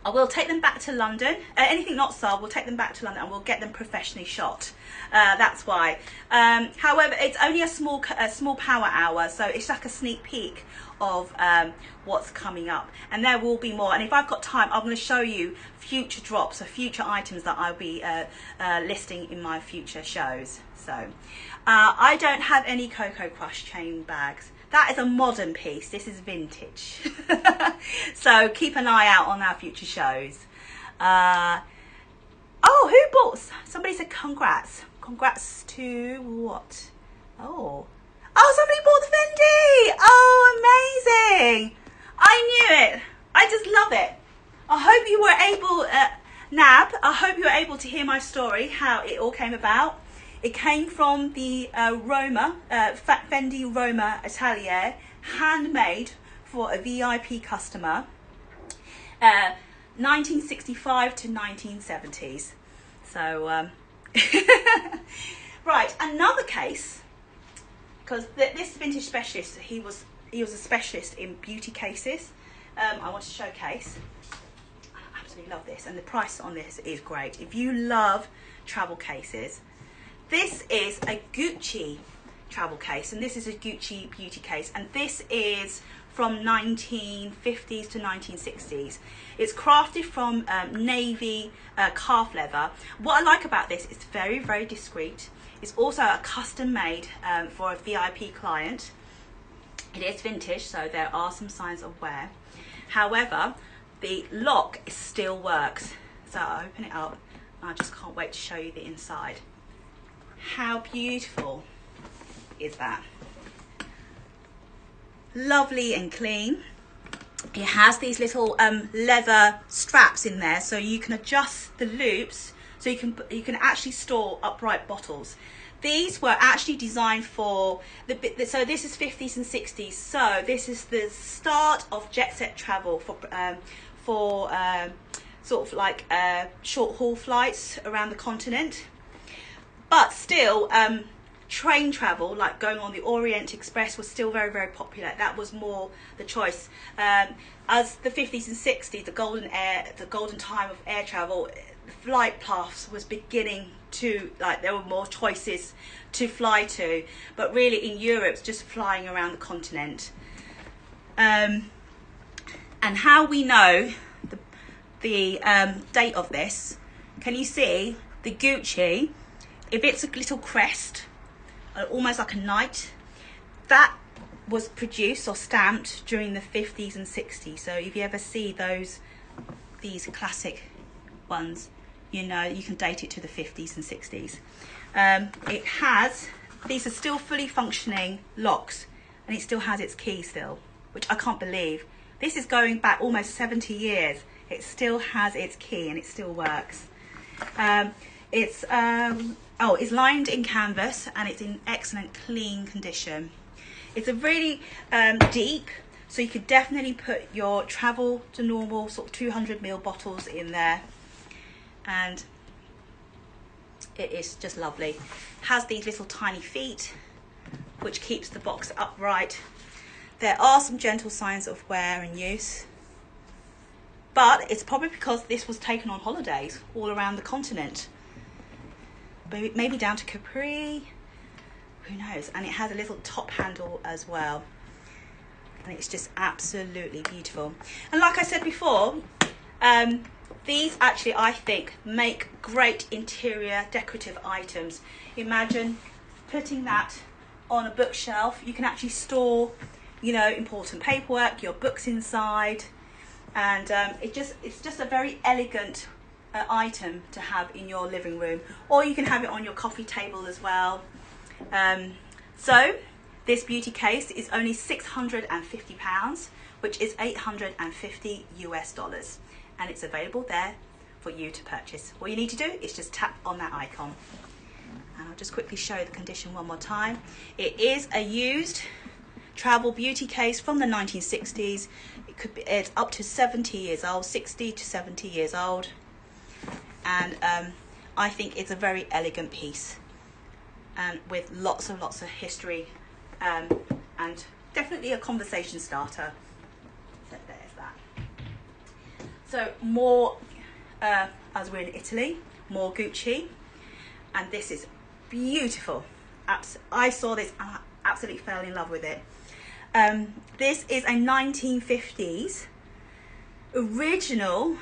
I will take them back to London. Uh, anything not sold, we'll take them back to London and we'll get them professionally shot. Uh, that's why. Um, however, it's only a small a small power hour, so it's like a sneak peek of um, what's coming up. And there will be more. And if I've got time, I'm going to show you future drops or future items that I'll be uh, uh, listing in my future shows. So uh, I don't have any Coco Crush chain bags. That is a modern piece. This is vintage. so keep an eye out on our future shows. Uh, oh, who bought? Somebody said congrats. Congrats to what? Oh, Oh, somebody bought the Fendi. Oh, amazing. I knew it. I just love it. I hope you were able, uh, Nab, I hope you were able to hear my story, how it all came about. It came from the uh, Roma, uh, Fendi Roma Atelier, handmade for a VIP customer, uh, 1965 to 1970s. So, um, right, another case because this vintage specialist, he was he was a specialist in beauty cases. Um, I want to showcase. I absolutely love this, and the price on this is great. If you love travel cases, this is a Gucci travel case, and this is a Gucci beauty case, and this is from 1950s to 1960s. It's crafted from um, navy uh, calf leather. What I like about this, it's very, very discreet. It's also a custom made um, for a VIP client. It is vintage, so there are some signs of wear. However, the lock still works. So I open it up, and I just can't wait to show you the inside. How beautiful is that? Lovely and clean. It has these little um, leather straps in there so you can adjust the loops so you can you can actually store upright bottles. These were actually designed for the bit. so this is 50s and 60s. So this is the start of jet set travel for um, for um, sort of like uh, short haul flights around the continent. But still, um, train travel, like going on the Orient Express, was still very, very popular. That was more the choice. Um, as the 50s and 60s, the golden air, the golden time of air travel, flight paths was beginning to like there were more choices to fly to but really in Europe it's just flying around the continent um, and how we know the, the um, date of this can you see the Gucci if it's a little crest uh, almost like a knight that was produced or stamped during the 50s and 60s so if you ever see those these classic ones you know, you can date it to the 50s and 60s. Um, it has, these are still fully functioning locks and it still has its key still, which I can't believe. This is going back almost 70 years. It still has its key and it still works. Um, it's, um, oh, it's lined in canvas and it's in excellent clean condition. It's a really um, deep, so you could definitely put your travel to normal sort of 200 ml bottles in there and it is just lovely. Has these little tiny feet which keeps the box upright. There are some gentle signs of wear and use, but it's probably because this was taken on holidays all around the continent. Maybe, down to Capri, who knows? And it has a little top handle as well. And it's just absolutely beautiful. And like I said before, um, these actually, I think, make great interior decorative items. Imagine putting that on a bookshelf. You can actually store, you know, important paperwork, your books inside, and um, it just it's just a very elegant uh, item to have in your living room, or you can have it on your coffee table as well. Um, so this beauty case is only 650 pounds, which is 850 US dollars, and it's available there for you to purchase. All you need to do is just tap on that icon. And I'll just quickly show the condition one more time. It is a used travel beauty case from the 1960s. It could be it's up to 70 years old, 60 to 70 years old. And um, I think it's a very elegant piece and with lots and lots of history um, and definitely a conversation starter. So there's that. So more, uh, as we're in Italy, more Gucci, and this is beautiful. I saw this and I absolutely fell in love with it. Um, this is a 1950s original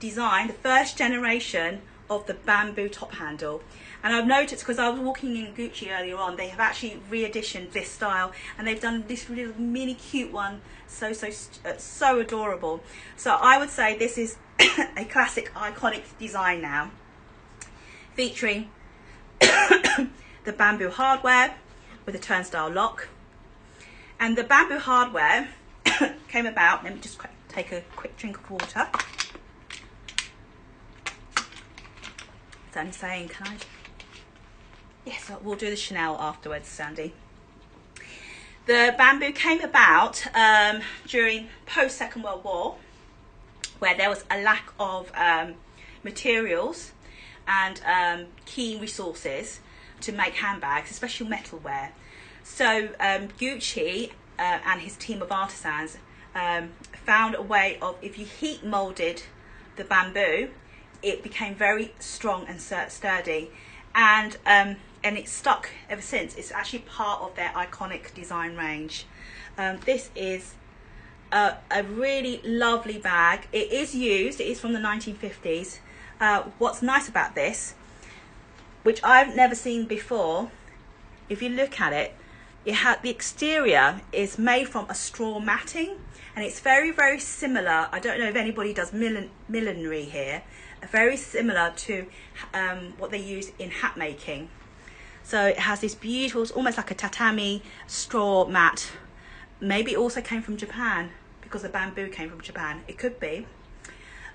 design, the first generation of the bamboo top handle. And I've noticed because I was walking in Gucci earlier on, they have actually re-editioned this style, and they've done this really mini cute one, so so uh, so adorable. So I would say this is a classic, iconic design now, featuring the bamboo hardware with a turnstile lock, and the bamboo hardware came about. Let me just take a quick drink of water. Only saying, can I? Yes, we'll do the Chanel afterwards, Sandy. The bamboo came about um, during post Second World War, where there was a lack of um, materials and um, key resources to make handbags, especially metalware. So um, Gucci uh, and his team of artisans um, found a way of if you heat molded the bamboo, it became very strong and sturdy, and um, and it's stuck ever since. It's actually part of their iconic design range. Um, this is a, a, really lovely bag. It is used. It is from the 1950s. Uh, what's nice about this, which I've never seen before, if you look at it, it had the exterior is made from a straw matting, and it's very very similar. I don't know if anybody does millinery millinery here. Very similar to um, what they use in hat making. So it has this beautiful, it's almost like a tatami straw mat. Maybe it also came from Japan because the bamboo came from Japan. It could be.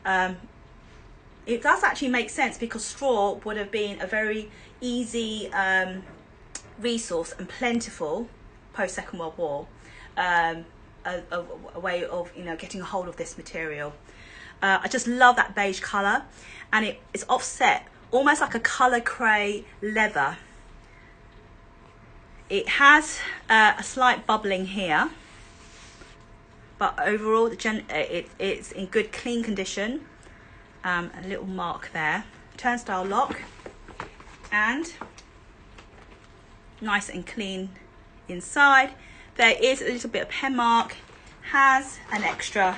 Um, it does actually make sense because straw would have been a very easy um, resource and plentiful post Second World War. Um, a, a, a, way of you know getting a hold of this material. Uh, I just love that beige colour, and it, it's offset almost like a colour cray leather. It has uh, a slight bubbling here, but overall the gen- uh, it, it's in good clean condition. Um, a little mark there, turnstile lock, and nice and clean inside. There is a little bit of pen mark, has an extra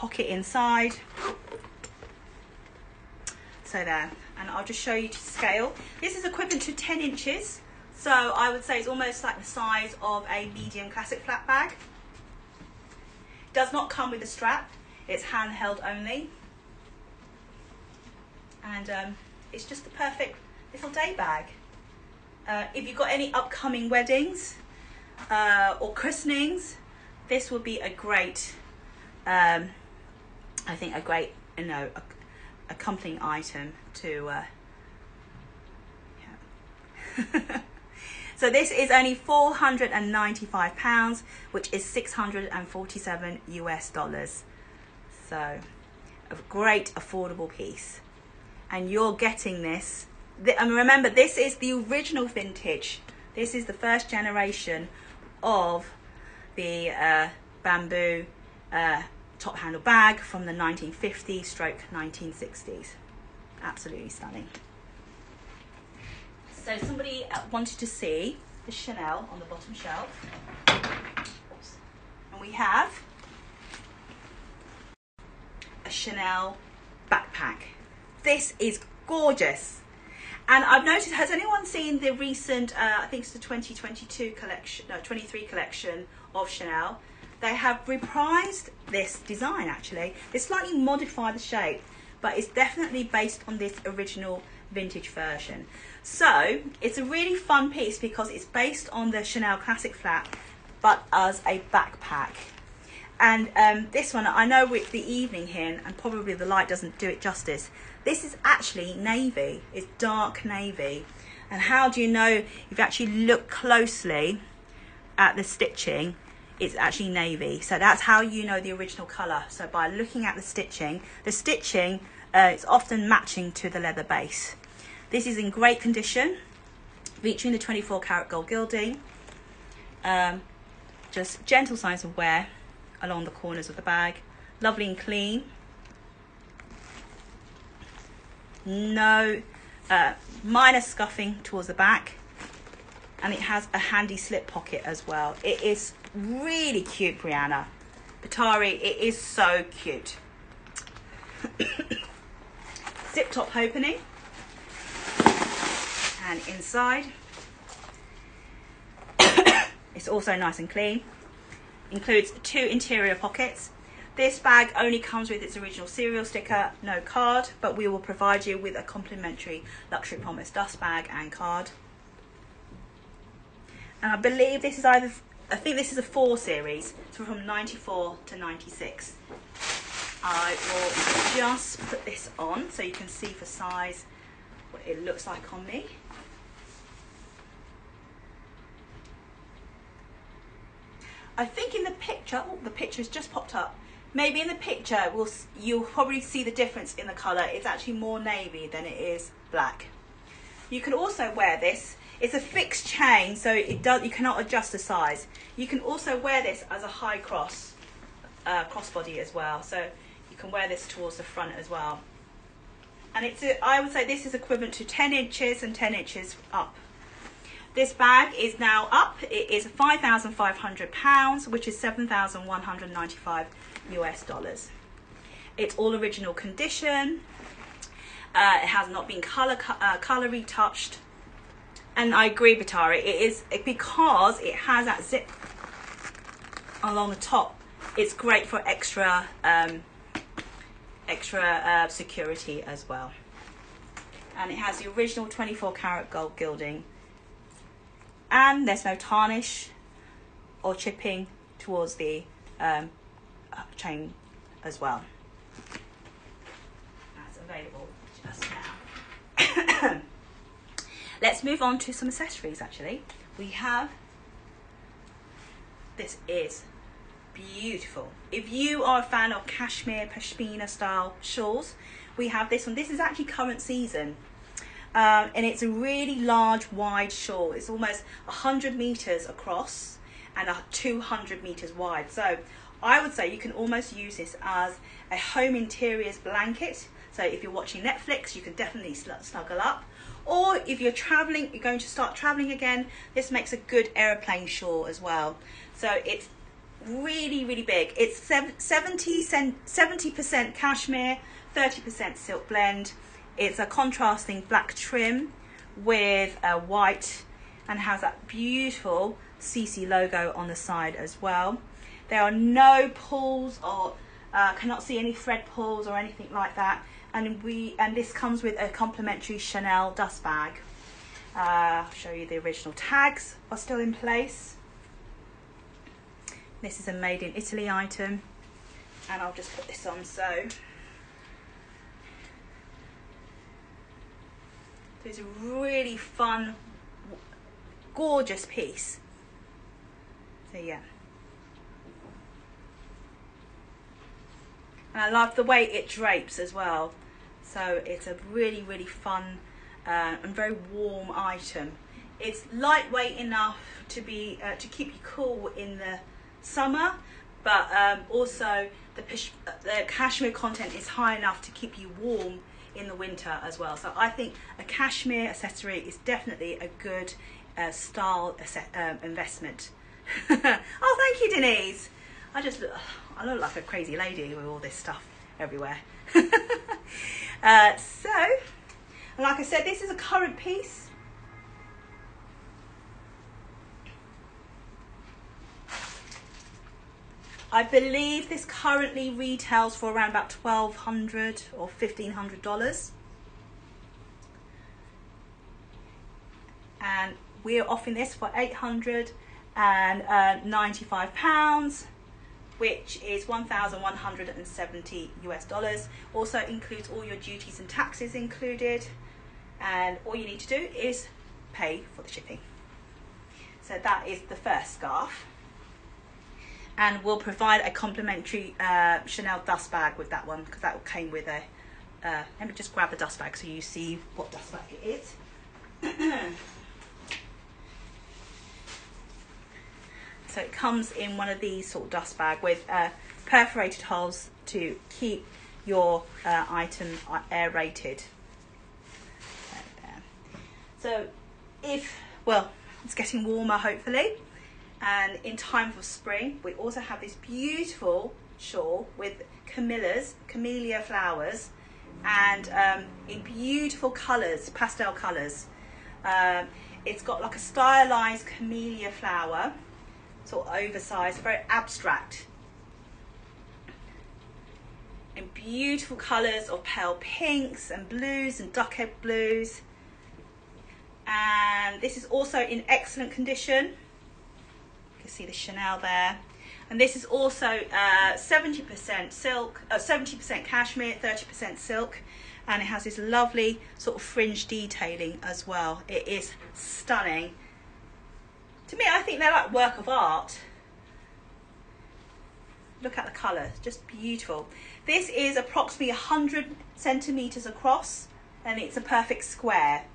pocket inside. So there, and I'll just show you to scale. This is equivalent to 10 inches so I would say it's almost like the size of a medium classic flap bag. Does not come with a strap, it's handheld only. And um, it's just the perfect little day bag. Uh, if you've got any upcoming weddings uh, or christenings, this would be a great, um, I think, a great, you know, accompanying item to. Uh, yeah. So this is only 495 pounds, which is 647 US dollars. So a great affordable piece. And you're getting this. And remember, this is the original vintage. This is the first generation of the uh, bamboo uh, top handle bag from the 1950s stroke 1960s. Absolutely stunning. So somebody uh, wanted to see the Chanel on the bottom shelf. And we have a Chanel backpack. This is gorgeous. And I've noticed, has anyone seen the recent, uh, I think it's the 2022 collection, no, 23 collection of Chanel? They have reprised this design actually. They slightly modified the shape, but it's definitely based on this original vintage version. So it's a really fun piece because it's based on the Chanel Classic Flap, but as a backpack. And um, this one, I know with the evening here, and probably the light doesn't do it justice. This is actually navy. It's dark navy. And how do you know if you actually look closely at the stitching? It's actually navy. So that's how you know the original colour. So by looking at the stitching, the stitching uh, is often matching to the leather base. This is in great condition, featuring the 24 karat gold gilding. Um, just gentle signs of wear along the corners of the bag. Lovely and clean. No uh, minor scuffing towards the back. And it has a handy slip pocket as well. It is really cute, Brianna. Batari, it is so cute. Zip top opening. And inside, it's also nice and clean includes two interior pockets. This bag only comes with its original serial sticker, no card, but we will provide you with a complimentary Luxury Promise dust bag and card. And I believe this is either, I think this is a four series, so from 94 to 96. I will just put this on so you can see for size what it looks like on me. I think in the picture, oh, the picture's just popped up. Maybe in the picture, we'll, you'll probably see the difference in the colour. It's actually more navy than it is black. You can also wear this. It's a fixed chain, so it does. you cannot adjust the size. You can also wear this as a high cross, uh, crossbody as well. So you can wear this towards the front as well. And it's, a, I would say this is equivalent to 10 inches and 10 inches up. This bag is now up. It is £5,500, which is 7,195 US dollars. It's all original condition. Uh, it has not been color uh, color retouched. And I agree, Batari. It is because it has that zip along the top. It's great for extra um, extra uh, security as well. And it has the original 24 karat gold gilding and there's no tarnish or chipping towards the um, chain as well. That's available just now. Let's move on to some accessories actually. We have, this is beautiful. If you are a fan of cashmere, pashmina style shawls, we have this one. This is actually current season. Um, and it's a really large, wide shawl. It's almost 100 meters across and 200 meters wide. So I would say you can almost use this as a home interiors blanket. So if you're watching Netflix, you can definitely snuggle up. Or if you're traveling, you're going to start traveling again, this makes a good aeroplane shawl as well. So it's really, really big. It's 70 70% cashmere, 30% silk blend. It's a contrasting black trim with a white and has that beautiful CC logo on the side as well. There are no pulls or uh, cannot see any thread pulls or anything like that. And we and this comes with a complimentary Chanel dust bag. Uh, I'll show you the original tags are still in place. This is a made in Italy item. And I'll just put this on so So it's a really fun, gorgeous piece. So yeah. And I love the way it drapes as well. So it's a really, really fun uh, and very warm item. It's lightweight enough to be uh, to keep you cool in the summer, but um, also the, the cashmere content is high enough to keep you warm in the winter as well. So I think a cashmere accessory is definitely a good uh, style um, investment. oh, thank you, Denise. I just look, I look like a crazy lady with all this stuff everywhere. uh, so, like I said, this is a current piece. I believe this currently retails for around about twelve hundred or fifteen hundred dollars. And we're offering this for eight hundred and uh, ninety-five pounds, which is one thousand one hundred and seventy US dollars. Also includes all your duties and taxes included, and all you need to do is pay for the shipping. So that is the first scarf and we'll provide a complimentary uh, Chanel dust bag with that one because that came with a. Uh, let me just grab the dust bag so you see what dust bag it is. so it comes in one of these sort of dust bag with uh, perforated holes to keep your uh, item aerated. So if well, it's getting warmer hopefully. And in time for spring we also have this beautiful shawl with camellias camellia flowers and um, in beautiful colors pastel colors um, it's got like a stylized camellia flower sort of oversized very abstract in beautiful colors of pale pinks and blues and duckhead blues and this is also in excellent condition You can see the Chanel there. And this is also uh, 70% silk, uh, 70% cashmere, 30% silk. And it has this lovely sort of fringe detailing as well. It is stunning. To me, I think they're like work of art. Look at the colour, just beautiful. This is approximately 100 centimetres across and it's a perfect square.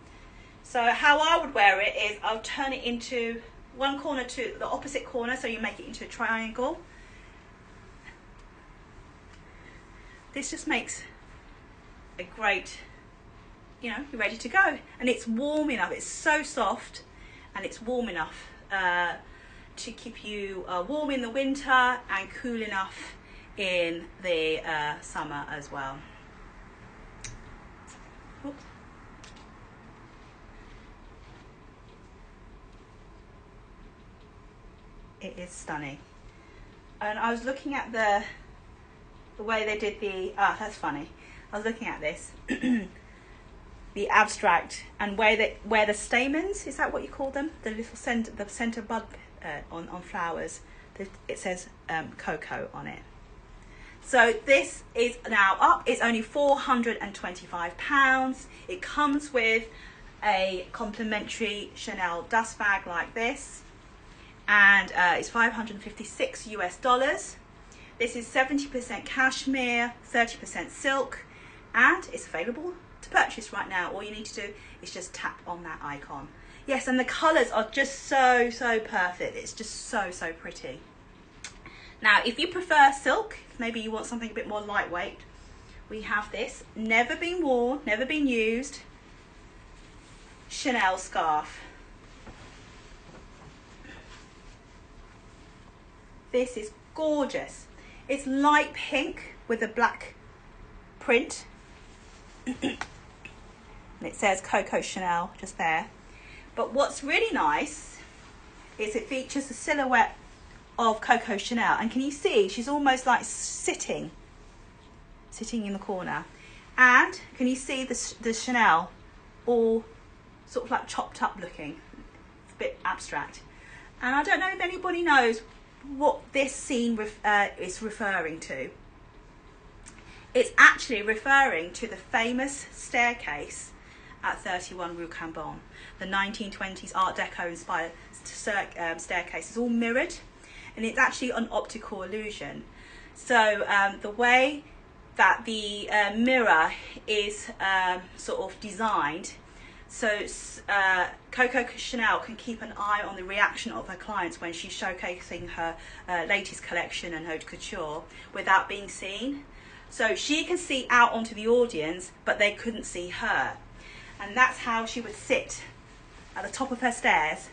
So how I would wear it is I'll turn it into one corner to the opposite corner so you make it into a triangle. This just makes a great, you know, you're ready to go. And it's warm enough, it's so soft and it's warm enough uh, to keep you uh, warm in the winter and cool enough in the uh, summer as well. It is stunning. And I was looking at the the way they did the ah that's funny. I was looking at this. the abstract and where the where the stamens is that what you call them? The little center the center bud uh, on on flowers. It says um, Coco on it. So this is now up. It's only 425 pounds. It comes with a complimentary chanel dust bag like this. And uh, it's 556 US dollars. This is 70% cashmere, 30% silk, and it's available purchase right now. All you need to do is just tap on that icon. Yes, and the colours are just so, so perfect. It's just so, so pretty. Now, if you prefer silk, maybe you want something a bit more lightweight, we have this, never been worn, never been used, Chanel scarf. This is gorgeous. It's light pink with a black print. and it says Coco Chanel just there. But what's really nice is it features the silhouette of Coco Chanel. And can you see she's almost like sitting, sitting in the corner. And can you see the, the Chanel all sort of like chopped up looking? It's a bit abstract. And I don't know if anybody knows what this scene ref, uh, is referring to. It's actually referring to the famous staircase at 31 Rue Cambon. The 1920s Art Deco inspired um, staircase is all mirrored and it's actually an optical illusion. So um, the way that the uh, mirror is um, sort of designed so uh, Coco Chanel can keep an eye on the reaction of her clients when she's showcasing her uh, latest collection and haute couture without being seen. So she can see out onto the audience, but they couldn't see her. And that's how she would sit at the top of her stairs,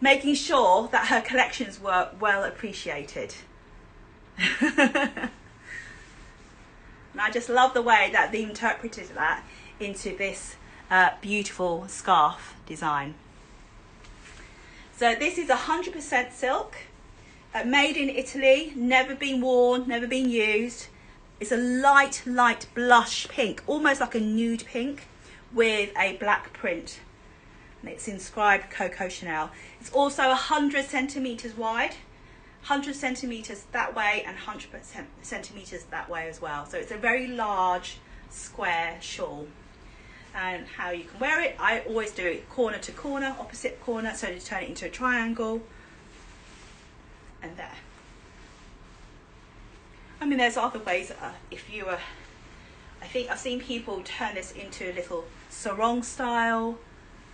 making sure that her collections were well appreciated. and I just love the way that they interpreted that into this uh, beautiful scarf design. So this is 100% silk uh, made in Italy, never been worn, never been used. It's a light, light blush pink, almost like a nude pink with a black print. And it's inscribed Coco Chanel. It's also 100 centimeters wide, 100 centimeters that way and 100 centimeters that way as well. So it's a very large square shawl. And how you can wear it, I always do it corner to corner, opposite corner, so to turn it into a triangle. And there. I mean, there's other ways. Uh, if you were, I think I've seen people turn this into a little sarong style.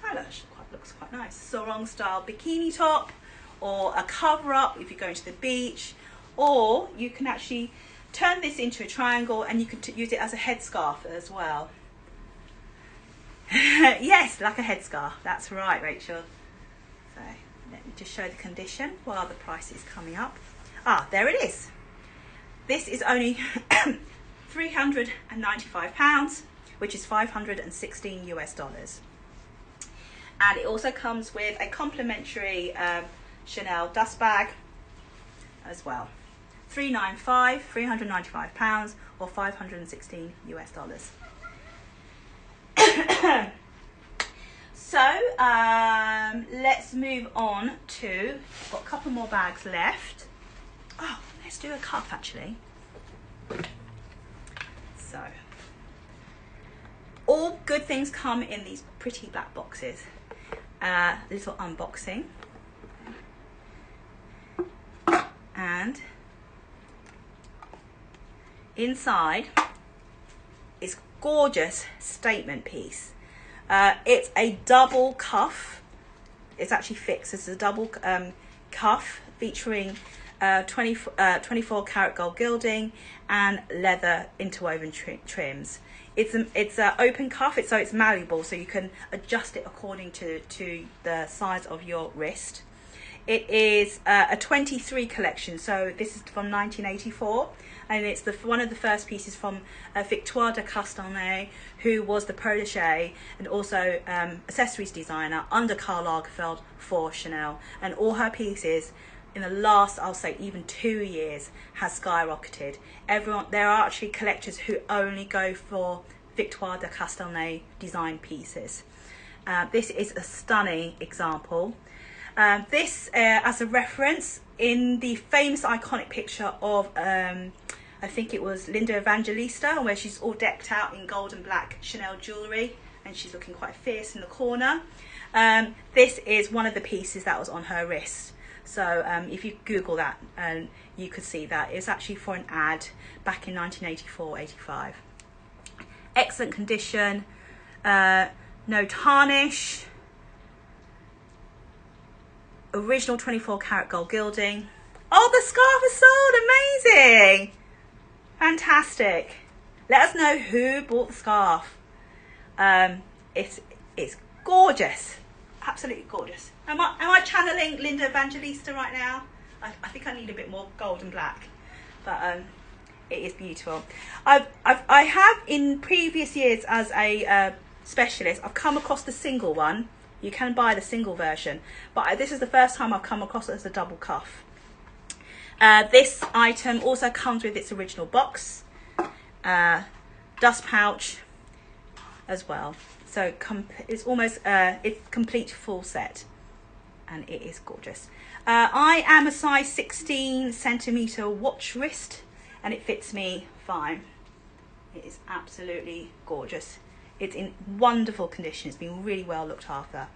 Oh, that quite, looks quite nice. Sarong style bikini top, or a cover up if you're going to the beach, or you can actually turn this into a triangle and you can use it as a headscarf as well. yes, like a headscarf. That's right, Rachel. So let me just show the condition while the price is coming up. Ah, there it is. This is only £395, which is 516 US dollars. And it also comes with a complimentary um, Chanel dust bag as well. 395 395 pounds or 516 US dollars. so um, let's move on to, got a couple more bags left. Oh, Let's do a cuff actually. So, all good things come in these pretty black boxes. Uh, little unboxing. And inside is gorgeous statement piece. Uh, it's a double cuff. It's actually fixed. It's a double um, cuff featuring uh, 20, uh, 24 karat gold gilding and leather interwoven trims. It's an it's an open cuff, it's, so it's malleable, so you can adjust it according to, to the size of your wrist. It is uh, a 23 collection, so this is from 1984, and it's the one of the first pieces from uh, Victoire de Castellane, who was the protege and also um, accessories designer under Karl Lagerfeld for Chanel, and all her pieces in the last, I'll say, even two years has skyrocketed. Everyone, there are actually collectors who only go for Victoire de Castellane design pieces. Uh, this is a stunning example. Um, this, uh, as a reference, in the famous iconic picture of, um, I think it was Linda Evangelista, where she's all decked out in gold and black Chanel jewellery and she's looking quite fierce in the corner. Um, this is one of the pieces that was on her wrist. So um, if you Google that, and you could see that it's actually for an ad back in 1984-85. Excellent condition, uh, no tarnish, original 24 karat gold gilding. Oh, the scarf is sold! Amazing! Fantastic. Let us know who bought the scarf. Um, it's it's gorgeous absolutely gorgeous. Am I, am I channeling Linda Evangelista right now? I, I think I need a bit more gold and black, but um, it is beautiful. I've, I've, I have in previous years as a uh, specialist, I've come across the single one. You can buy the single version, but this is the first time I've come across it as a double cuff. Uh, this item also comes with its original box, uh, dust pouch as well. So it's almost uh, it's complete full set, and it is gorgeous. Uh, I am a size 16 centimeter watch wrist, and it fits me fine. It is absolutely gorgeous. It's in wonderful condition. It's been really well looked after.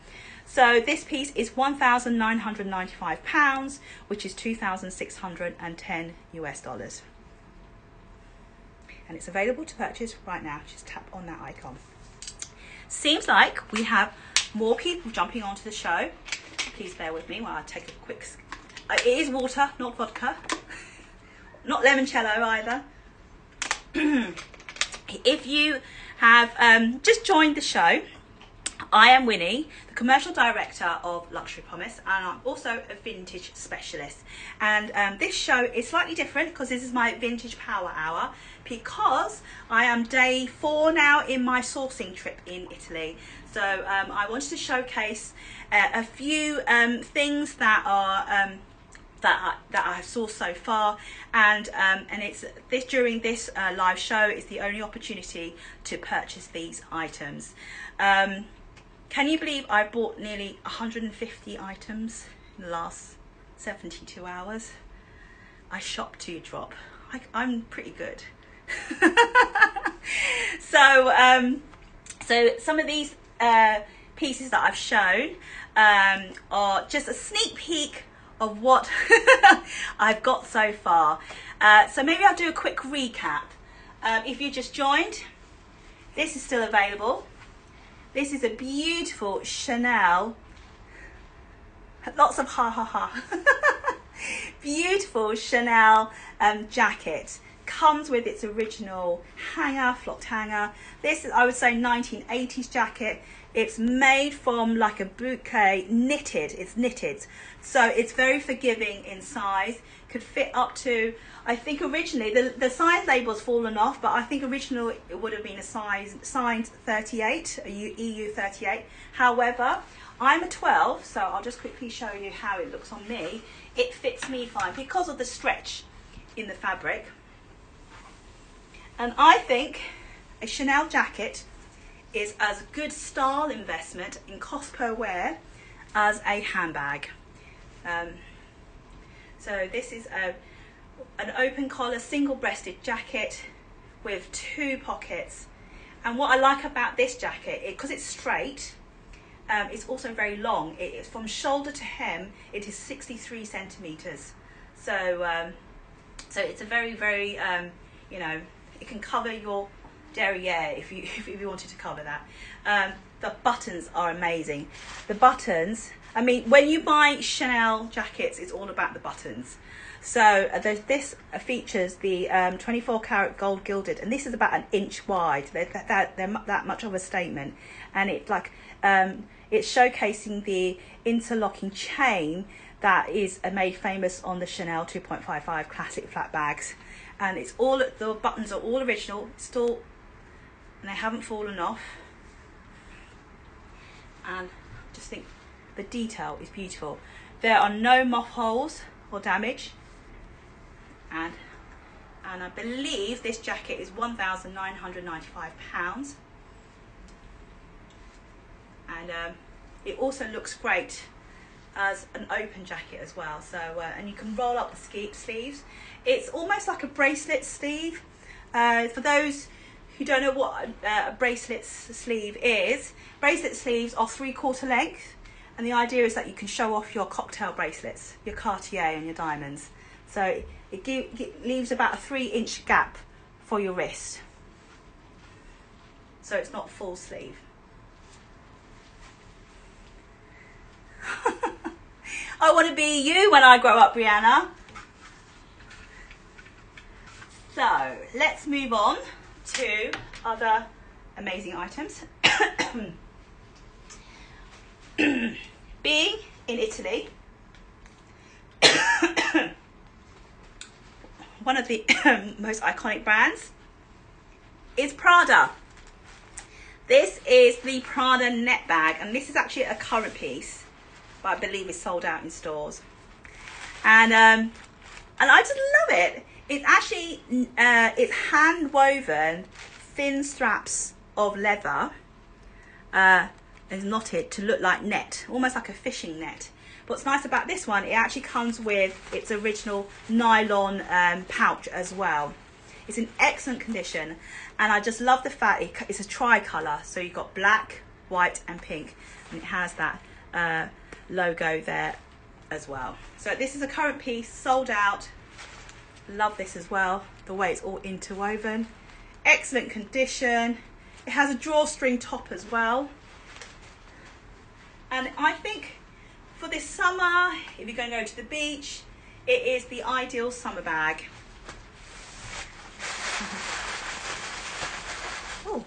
So this piece is £1,995, which is 2,610 US dollars. And it's available to purchase right now. Just tap on that icon. Seems like we have more people jumping onto the show. Please bear with me while I take a quick... Uh, it is water, not vodka. not limoncello either. if you have um, just joined the show, I am Winnie, the commercial director of Luxury Promise, and I'm also a vintage specialist. And um, this show is slightly different because this is my vintage power hour because I am day four now in my sourcing trip in Italy. So um, I wanted to showcase uh, a few um, things that are um, that I, that I have sourced so far, and um, and it's this during this uh, live show is the only opportunity to purchase these items. Um, can you believe I bought nearly 150 items in the last 72 hours? I shop to drop. I, I'm pretty good. so um, so some of these uh, pieces that I've shown um, are just a sneak peek of what I've got so far. Uh, so maybe I'll do a quick recap. Um, if you just joined, this is still available. This is a beautiful Chanel, lots of ha ha ha. beautiful Chanel um, jacket. Comes with its original hanger, flocked hanger. This is, I would say, 1980s jacket. It's made from like a bouclé, knitted. It's knitted, so it's very forgiving in size. Could fit up to, I think originally the the size label's fallen off, but I think originally it would have been a size size 38, EU 38. However, I'm a 12, so I'll just quickly show you how it looks on me. It fits me fine because of the stretch in the fabric. And I think a Chanel jacket is as good style investment in cost per wear as a handbag. Um, so this is a, an open collar, single breasted jacket with two pockets. And what I like about this jacket, because it, it's straight, um, it's also very long. It is from shoulder to hem, it is 63 centimeters. So, um, so it's a very, very, um, you know, it can cover your derriere if you if you wanted to cover that. Um, the buttons are amazing. The buttons. I mean, when you buy Chanel jackets, it's all about the buttons. So uh, this features the um, 24 karat gold gilded, and this is about an inch wide. They're that, they're that much of a statement, and it's like um, it's showcasing the interlocking chain that is uh, made famous on the Chanel 2.55 classic flap bags and it's all the buttons are all original still and they haven't fallen off. And just think the detail is beautiful. There are no moth holes or damage. And and I believe this jacket is 1,995 pounds. And um, it also looks great as an open jacket as well so uh, and you can roll up the sleeves it's almost like a bracelet sleeve. Uh, for those who don't know what uh, a bracelet sleeve is, bracelet sleeves are three quarter length, and the idea is that you can show off your cocktail bracelets, your Cartier and your diamonds. So it, give, it leaves about a three inch gap for your wrist. So it's not full sleeve. I want to be you when I grow up, Brianna. So let's move on to other amazing items. Being in Italy, one of the most iconic brands is Prada. This is the Prada net bag, and this is actually a current piece, but I believe it's sold out in stores. And um, and I just love it. It's actually uh, it's hand woven thin straps of leather uh, and knotted to look like net, almost like a fishing net. What's nice about this one, it actually comes with its original nylon um, pouch as well. It's in excellent condition and I just love the fact it, it's a tricolour. So you've got black, white and pink and it has that uh, logo there as well. So this is a current piece, sold out, Love this as well, the way it's all interwoven. Excellent condition. It has a drawstring top as well. And I think for this summer, if you're going to go to the beach, it is the ideal summer bag. oh.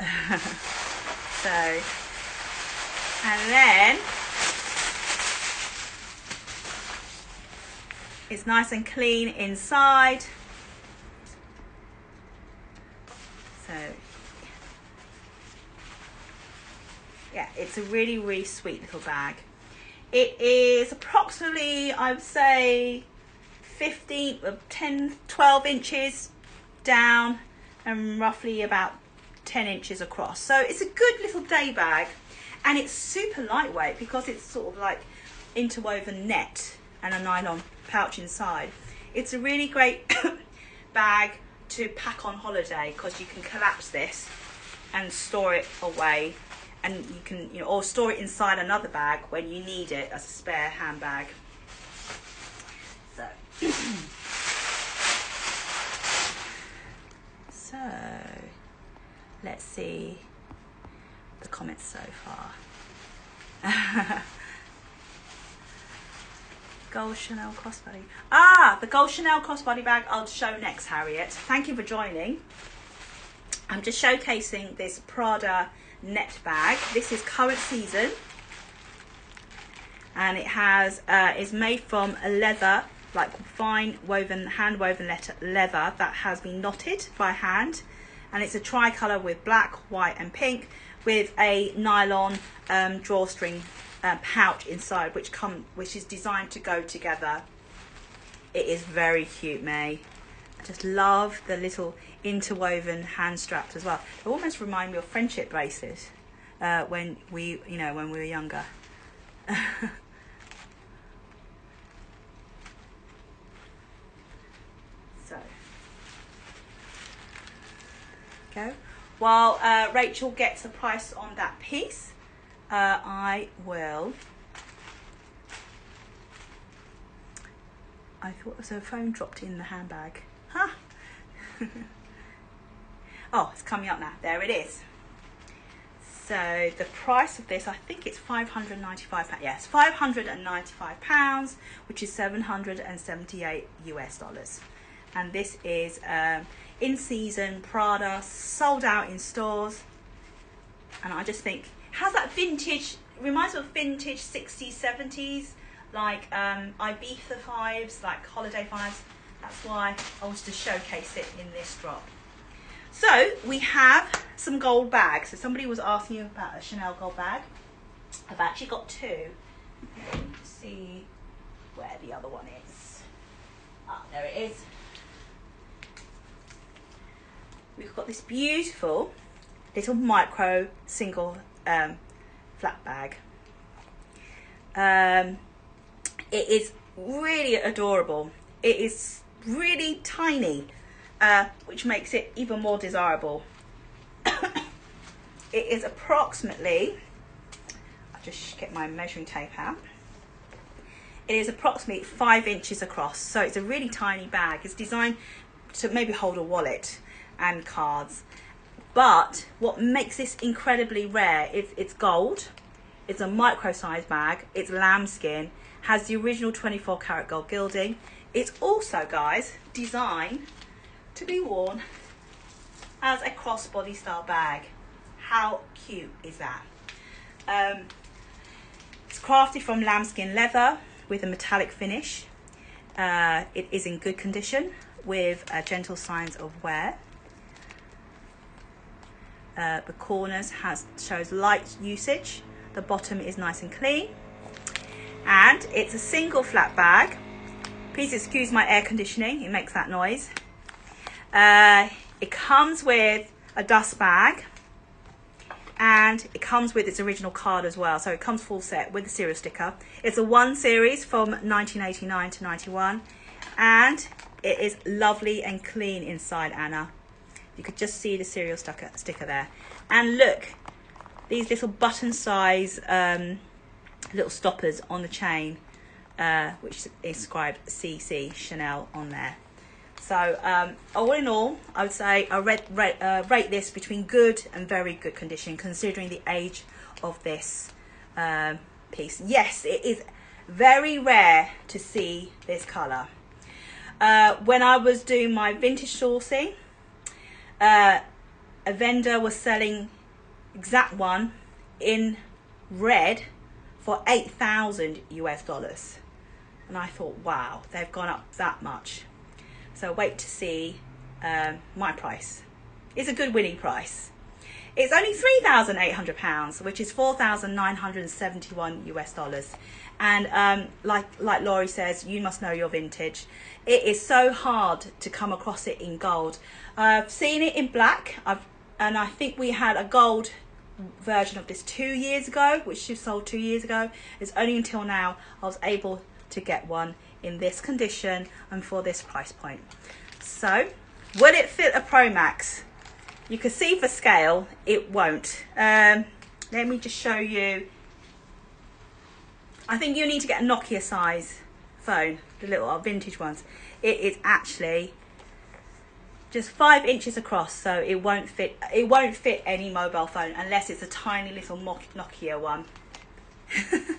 so, and then It's nice and clean inside. So, yeah, it's a really, really sweet little bag. It is approximately, I would say, 15, uh, 10, 12 inches down and roughly about 10 inches across. So it's a good little day bag and it's super lightweight because it's sort of like interwoven net and a nylon pouch inside. It's a really great bag to pack on holiday because you can collapse this and store it away. And you can you know or store it inside another bag when you need it as a spare handbag. So so let's see the comments so far. Gold chanel crossbody. Ah the gold chanel crossbody bag i'll show next harriet. Thank you for joining. I'm just showcasing this prada net bag. This is current season. And it has uh, is made from a leather like fine woven hand woven leather that has been knotted by hand. And it's a tricolour with black white and pink with a nylon um, drawstring uh, pouch inside which come which is designed to go together it is very cute May I just love the little interwoven hand straps as well. They almost remind me of friendship braces uh, when we, you know, when we were younger. so, go. While uh, Rachel gets a price on that piece, uh, I will. I thought was a phone dropped in the handbag. Huh? oh, it's coming up now. There it is. So the price of this, I think it's £595. Yes, 595 pounds, which is 778 US dollars. And this is um, in season Prada, sold out in stores. And I just think has that vintage reminds me of vintage 60s, 70s, like um, Ibiza vibes, like holiday vibes. That's why I wanted to showcase it in this drop. So we have some gold bags. So somebody was asking you about a Chanel gold bag. I've actually got two. see where the other one is. Ah, there it is. We've got this beautiful little micro single um, flap bag. Um, it is really adorable. It is really tiny, uh, which makes it even more desirable. it is approximately, I'll just get my measuring tape out. It is approximately five inches across, so it's a really tiny bag. It's designed to maybe hold a wallet and cards. But what makes this incredibly rare is it's gold, it's a micro-sized bag, it's lambskin, has the original 24 karat gold gilding, it's also, guys, designed to be worn as a crossbody style bag. How cute is that? Um, it's crafted from lambskin leather with a metallic finish. Uh, it is in good condition with uh, gentle signs of wear. Uh, the corners has shows light usage. The bottom is nice and clean. And it's a single flap bag Please excuse my air conditioning, it makes that noise. Uh, it comes with a dust bag and it comes with its original card as well. So it comes full set with the serial sticker. It's a one series from 1989 to 91 and it is lovely and clean inside Anna. You could just see the serial sticker, sticker there. And look, these little button size um, little stoppers on the chain uh, which is inscribed CC Chanel on there. So um, all in all, I would say I rate, rate, uh, rate this between good and very good condition, considering the age of this um, piece. Yes, it is very rare to see this colour. Uh, when I was doing my vintage sourcing, uh, a vendor was selling exact one in red for 8,000 US dollars. And I thought, wow, they've gone up that much. So wait to see um, my price. It's a good winning price. it's only three thousand eight hundred pounds, which is four thousand nine hundred seventy-one US dollars. And um, like like Laurie says, you must know your vintage. It is so hard to come across it in gold. I've seen it in black. I've and I think we had a gold version of this two years ago, which she sold two years ago. It's only until now I was able to get one in this condition and for this price point. So, will it fit a Pro Max? You can see for scale, it won't. Um, let me just show you. I think you need to get a Nokia size phone, the little uh, vintage ones. It is actually just five inches across, so it won't fit. It won't fit any mobile phone unless it's a tiny little Nokia one.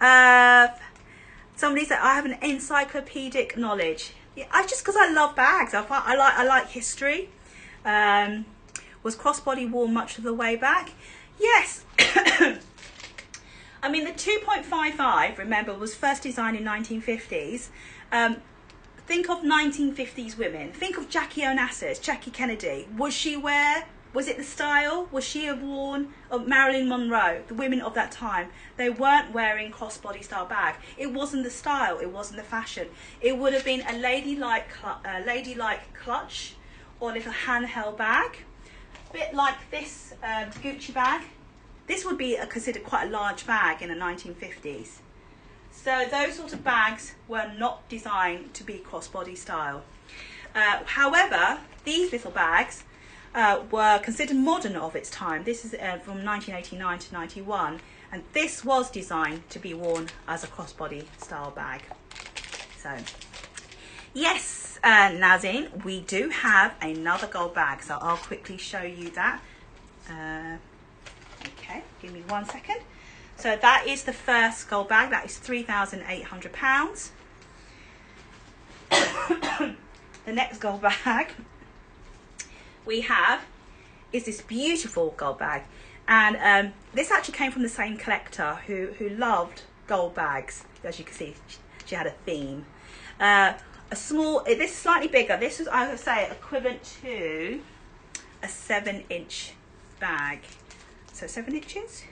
uh, somebody said I have an encyclopedic knowledge. Yeah, I just because I love bags. I, I like I like history. Um, was crossbody worn much of the way back? Yes. I mean, the 2.55, remember, was first designed in 1950s. Um, think of 1950s women. Think of Jackie Onassis, Jackie Kennedy. Was she wear? Was it the style? Was she a worn? Of Marilyn Monroe, the women of that time, they weren't wearing crossbody style bag. It wasn't the style. It wasn't the fashion. It would have been a ladylike, ladylike clutch or little handheld bag, a bit like this uh, Gucci bag. This would be a, considered quite a large bag in the 1950s. So those sort of bags were not designed to be crossbody style. Uh, however, these little bags uh, were considered modern of its time. This is uh, from 1989 to 91, and this was designed to be worn as a crossbody style bag. So, yes, uh, Nazin, we do have another gold bag, so I'll quickly show you that. Uh, okay, give me one second. So that is the first gold bag. That is £3,800. the next gold bag we have is this beautiful gold bag. And um, this actually came from the same collector who, who loved gold bags. As you can see, she had a theme. Uh, a small, this is slightly bigger. This is, I would say, equivalent to a seven inch bag. So seven inches?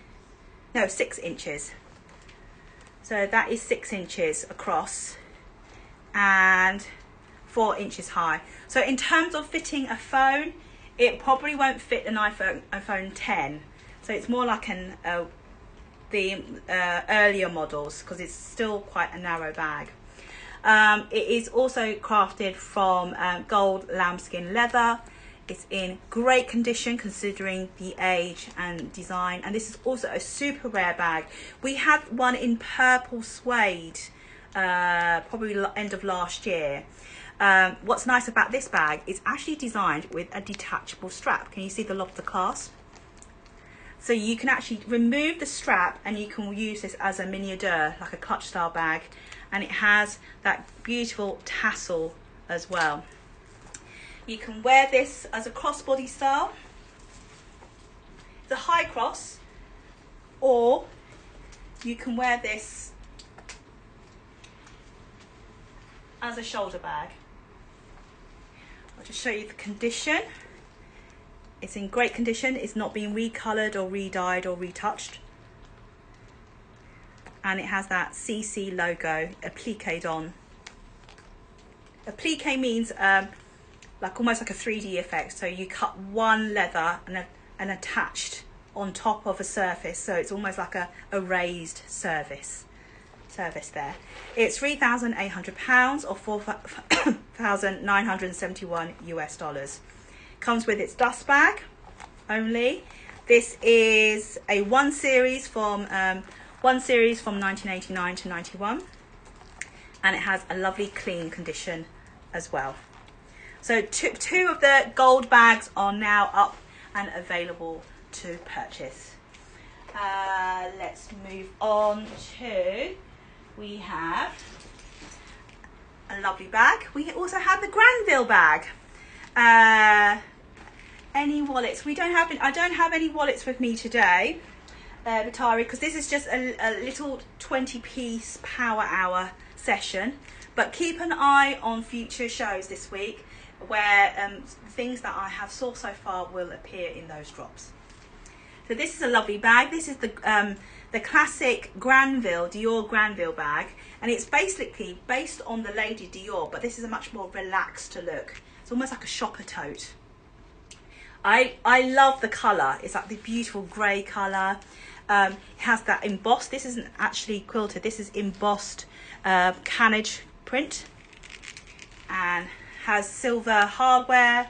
No, six inches. So that is six inches across and four inches high. So in terms of fitting a phone, it probably won't fit an iPhone, iPhone 10. So it's more like an uh, the uh, earlier models because it's still quite a narrow bag. Um, it is also crafted from um, gold lambskin leather. It's in great condition considering the age and design. And this is also a super rare bag. We had one in purple suede, uh, probably end of last year. Um, what's nice about this bag is actually designed with a detachable strap. Can you see the lobster clasp? So you can actually remove the strap and you can use this as a miniature, like a clutch style bag and it has that beautiful tassel as well. You can wear this as a crossbody style. It's a high cross or you can wear this as a shoulder bag. I'll just show you the condition. It's in great condition. It's not been recolored or re-dyed or retouched and it has that CC logo appliqued on. Applique means um, like almost like a 3D effect. So you cut one leather and, a, and attached on top of a surface. So it's almost like a, a raised service service there. It's £3,800 or 4,971 US dollars. Comes with its dust bag only. This is a one series from um, one series from 1989 to 91 and it has a lovely clean condition as well. So two, two of the gold bags are now up and available to purchase. Uh, let's move on to, we have a lovely bag. We also have the Granville bag. Uh, any wallets? We don't have, I don't have any wallets with me today uh, Vitari because this is just a, a little 20 piece power hour session but keep an eye on future shows this week where um, things that I have sourced so far will appear in those drops. So this is a lovely bag. This is the um, the classic Granville Dior Granville bag, and it's basically based on the Lady Dior, but this is a much more relaxed look. It's almost like a shopper tote. I I love the colour. It's like the beautiful grey colour. Um, it has that embossed. This isn't actually quilted. This is embossed uh, cannage print, and has silver hardware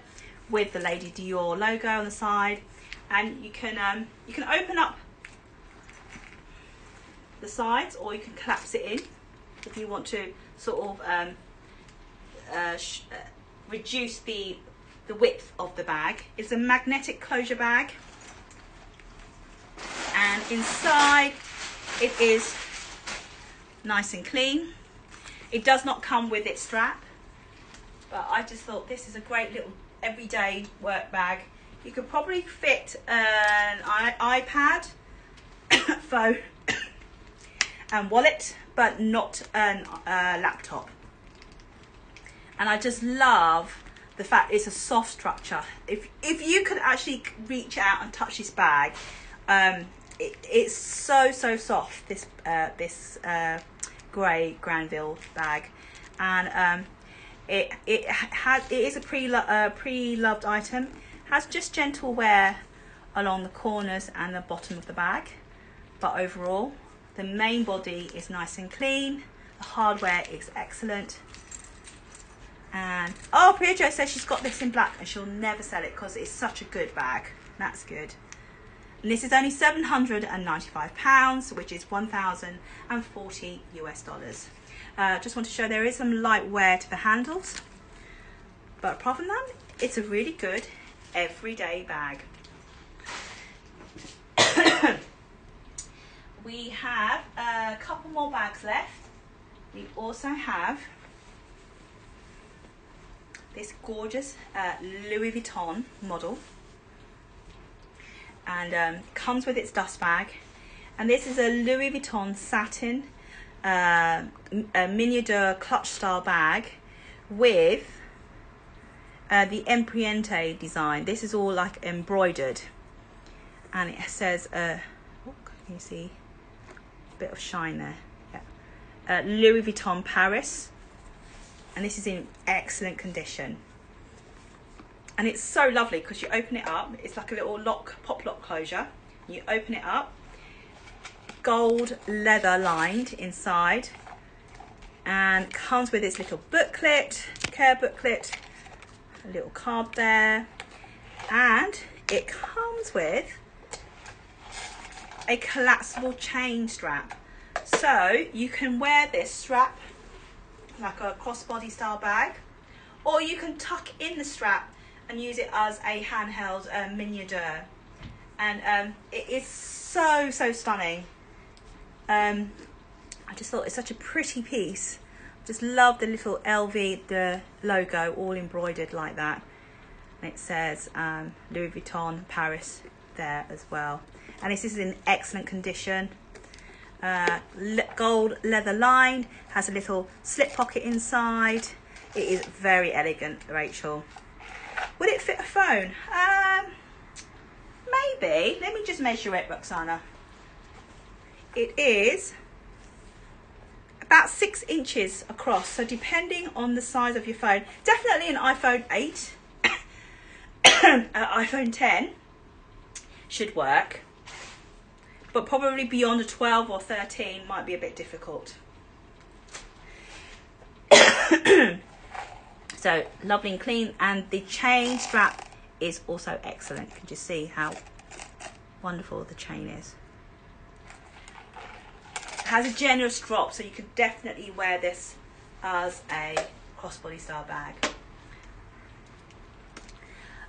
with the Lady Dior logo on the side and you can um, you can open up the sides or you can collapse it in if you want to sort of um, uh, uh, reduce the the width of the bag. It's a magnetic closure bag and inside it is nice and clean. It does not come with its strap but I just thought this is a great little everyday work bag you could probably fit an iPad, phone, and wallet, but not a uh, laptop. And I just love the fact it's a soft structure. If if you could actually reach out and touch this bag, um, it, it's so so soft. This uh, this uh, grey Granville bag, and um, it it has it is a pre uh, pre loved item has just gentle wear along the corners and the bottom of the bag, but overall, the main body is nice and clean. The hardware is excellent. And oh, Priya says she's got this in black and she'll never sell it because it's such a good bag. That's good. And this is only 795 pounds, which is 1,040 US dollars. Uh, just want to show there is some light wear to the handles, but apart from that, it's a really good everyday bag. we have a couple more bags left. We also have this gorgeous uh, Louis Vuitton model and um, comes with its dust bag and this is a Louis Vuitton satin uh, a miniature clutch style bag with uh, the Empreinte design. This is all like embroidered, and it says, uh, oh, can you see a bit of shine there? Yeah. Uh, Louis Vuitton Paris, and this is in excellent condition. And it's so lovely because you open it up. It's like a little lock, pop lock closure. You open it up, gold leather lined inside, and comes with this little booklet, care booklet a little card there. And it comes with a collapsible chain strap. So you can wear this strap like a crossbody style bag or you can tuck in the strap and use it as a handheld uh, miniature. And um, it is so so stunning um, I just thought it's such a pretty piece just love the little LV, the logo all embroidered like that. And it says um, Louis Vuitton Paris there as well. And this is in excellent condition. Uh, le gold leather lined, has a little slip pocket inside. It is very elegant, Rachel. Would it fit a phone? Um, maybe. Let me just measure it, Roxana. It is about six inches across. So depending on the size of your phone, definitely an iPhone 8, uh, iPhone 10 should work. But probably beyond a 12 or 13 might be a bit difficult. so lovely and clean and the chain strap is also excellent. You can just see how wonderful the chain is has a generous drop, so you could definitely wear this as a crossbody style bag.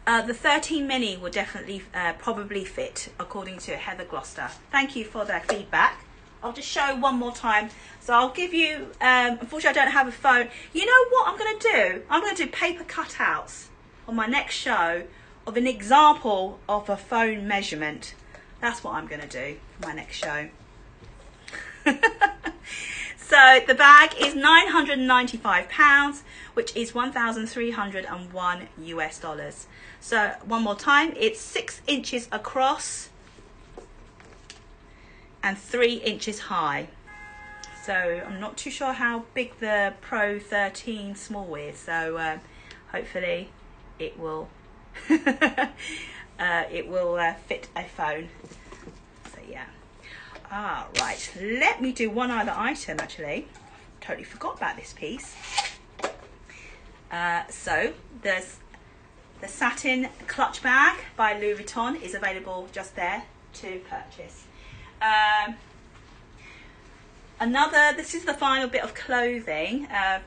Uh, the 13 mini will definitely uh, probably fit according to Heather Gloucester. Thank you for that feedback. I'll just show one more time. So I'll give you, um, unfortunately I don't have a phone. You know what I'm going to do? I'm going to do paper cutouts on my next show of an example of a phone measurement. That's what I'm going to do for my next show. So the bag is 995 pounds, which is 1,301 US dollars. So one more time, it's six inches across and three inches high. So I'm not too sure how big the Pro 13 small is. So uh, hopefully it will uh, it will uh, fit a phone. Ah, right. Let me do one other item actually. Totally forgot about this piece. Uh, so there's the satin clutch bag by Louis Vuitton is available just there to purchase. Um, another, this is the final bit of clothing uh,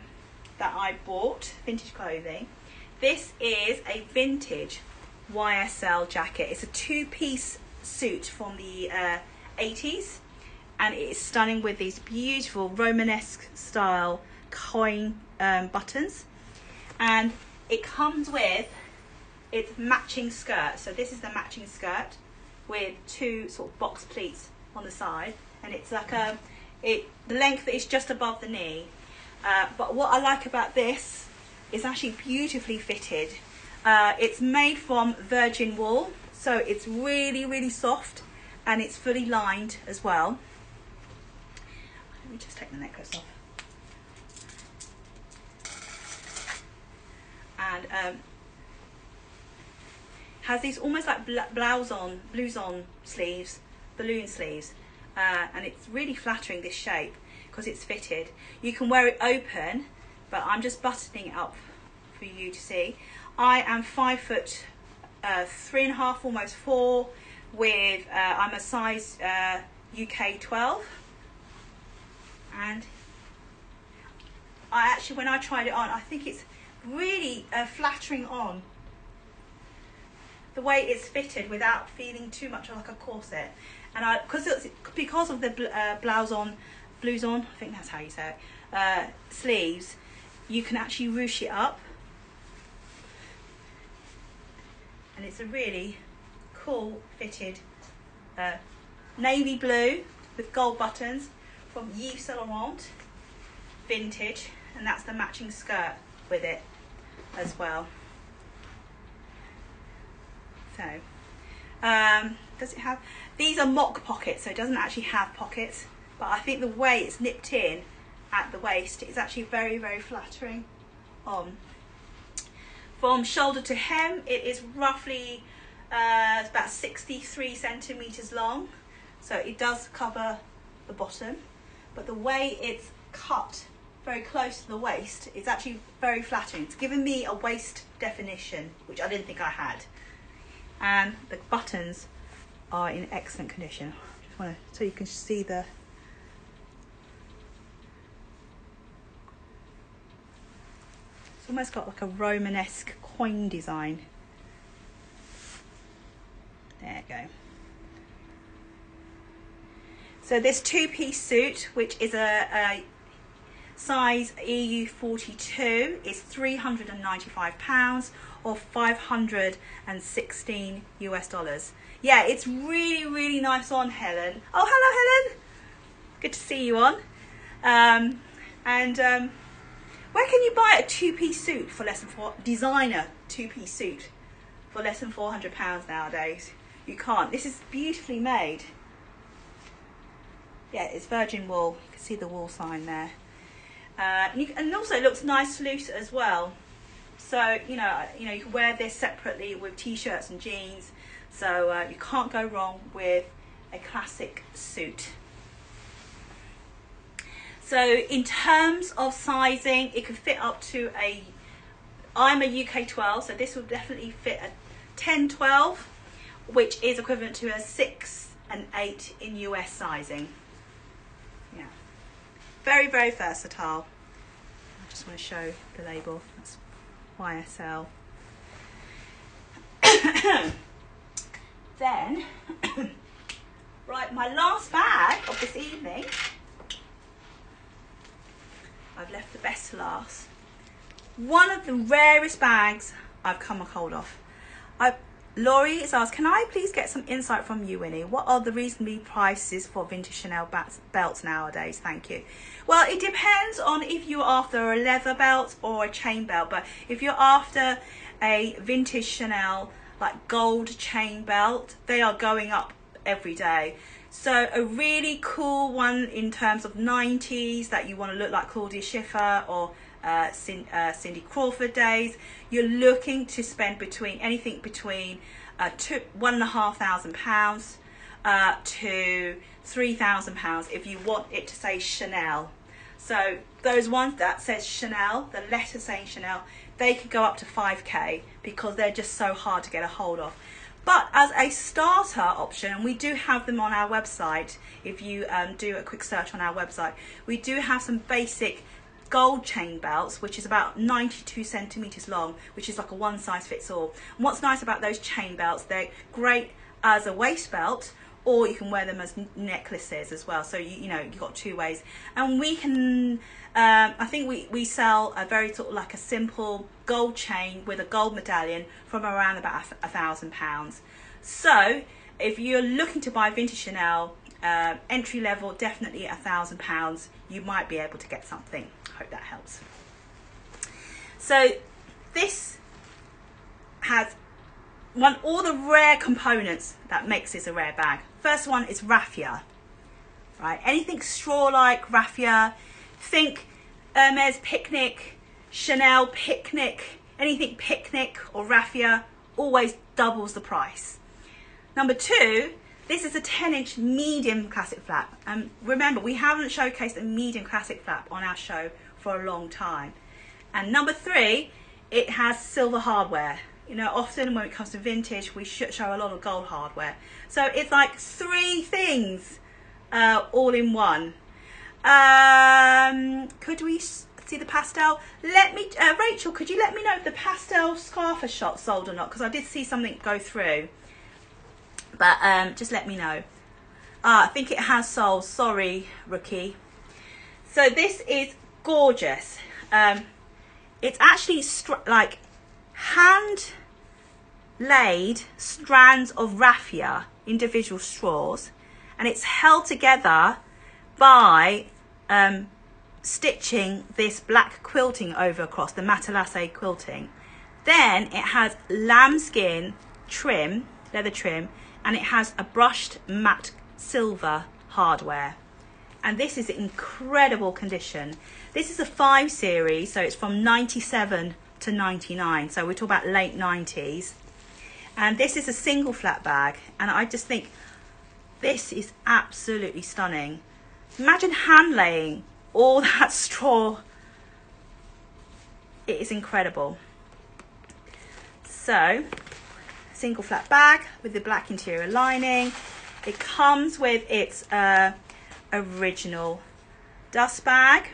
that I bought, vintage clothing. This is a vintage YSL jacket. It's a two-piece suit from the uh, 80s and it is stunning with these beautiful Romanesque style coin um, buttons and it comes with its matching skirt. So this is the matching skirt with two sort of box pleats on the side and it's like a it the length is just above the knee. Uh, but what I like about this is actually beautifully fitted. Uh, it's made from virgin wool, so it's really, really soft and it's fully lined as well. Let me just take the necklace off. And um, has these almost like blouse on, blouson sleeves, balloon sleeves, uh, and it's really flattering this shape because it's fitted. You can wear it open, but I'm just buttoning it up for you to see. I am five foot uh, three and a half, almost four, with uh, I'm a size UK uh, 12, and I actually when I tried it on, I think it's really uh, flattering on the way it's fitted without feeling too much like a corset. And I, because it's because of the uh, blouse on, blues on, I think that's how you say it, uh, sleeves, you can actually ruche it up. And it's a really cool fitted uh, navy blue with gold buttons from Yves Saint Laurent, vintage, and that's the matching skirt with it as well. So, um, does it have, these are mock pockets, so it doesn't actually have pockets, but I think the way it's nipped in at the waist is actually very, very flattering on. From shoulder to hem, it is roughly uh, about 63 centimeters long, so it does cover the bottom, but the way it's cut very close to the waist is actually very flattering. It's given me a waist definition, which I didn't think I had and the buttons are in excellent condition. Just want to so you can see the It's almost got like a Romanesque coin design. There you go. So this two-piece suit, which is a, a size EU42, is £395 or 516 US dollars. Yeah, it's really, really nice on Helen. Oh, hello, Helen. Good to see you on. Um, and um, where can you buy a two-piece suit for less than four, designer two-piece suit for less than 400 pounds nowadays? You can't. This is beautifully made. Yeah, it's virgin wool. You can see the wool sign there. Uh, and, you, and also it looks nice loose as well. So you know, you know, you can wear this separately with t-shirts and jeans. So uh, you can't go wrong with a classic suit. So in terms of sizing, it can fit up to a. I'm a UK 12, so this will definitely fit a 10, 12, which is equivalent to a six and eight in US sizing. Yeah, very very versatile. I just want to show the label. That's YSL. then, right, my last bag of this evening. I've left the best to last. One of the rarest bags I've come a hold of. I Laurie is asked, can I please get some insight from you, Winnie? What are the reasonably prices for vintage Chanel belts nowadays? Thank you. Well, it depends on if you're after a leather belt or a chain belt. But if you're after a vintage Chanel like gold chain belt, they are going up every day. So a really cool one in terms of 90s that you want to look like Claudia Schiffer or uh, uh, Cindy Crawford days, you're looking to spend between anything between uh, two, one and a half thousand pounds uh, to three thousand pounds if you want it to say Chanel. So those ones that says Chanel, the letter saying Chanel, they could go up to 5k because they're just so hard to get a hold of. But as a starter option, and we do have them on our website, if you um, do a quick search on our website, we do have some basic gold chain belts, which is about 92 centimeters long, which is like a one size fits all. And what's nice about those chain belts, they're great as a waist belt, or you can wear them as necklaces as well. So you, you know you've got two ways, and we can. Um, I think we, we sell a very sort of like a simple gold chain with a gold medallion from around about a, a thousand pounds. So if you're looking to buy vintage Chanel, uh, entry level definitely a thousand pounds, you might be able to get something hope that helps. So this has one all the rare components that makes this a rare bag. First one is raffia. Right, anything straw-like raffia. Think Hermes picnic, Chanel picnic, anything picnic or raffia always doubles the price. Number two, this is a 10 inch medium classic flap. And um, remember, we haven't showcased a medium classic flap on our show for a long time. And number three, it has silver hardware. You know, often when it comes to vintage, we show a lot of gold hardware. So it's like three things uh, all in one. Um, could we see the pastel? Let me, uh, Rachel, could you let me know if the pastel scarf has shot sold or not? Because I did see something go through. But um, just let me know. Ah, I think it has sold. Sorry, rookie. So this is gorgeous. Um, it's actually like hand laid strands of raffia, individual straws, and it's held together by um, stitching this black quilting over across the matelasse quilting. Then it has lambskin trim, leather trim, and it has a brushed matte silver hardware. And this is incredible condition. This is a five series, so it's from 97 to 99. So we're talking about late 90s. And this is a single flap bag. And I just think this is absolutely stunning. Imagine hand laying all that straw. It is incredible. So, single flap bag with the black interior lining. It comes with its uh, original dust bag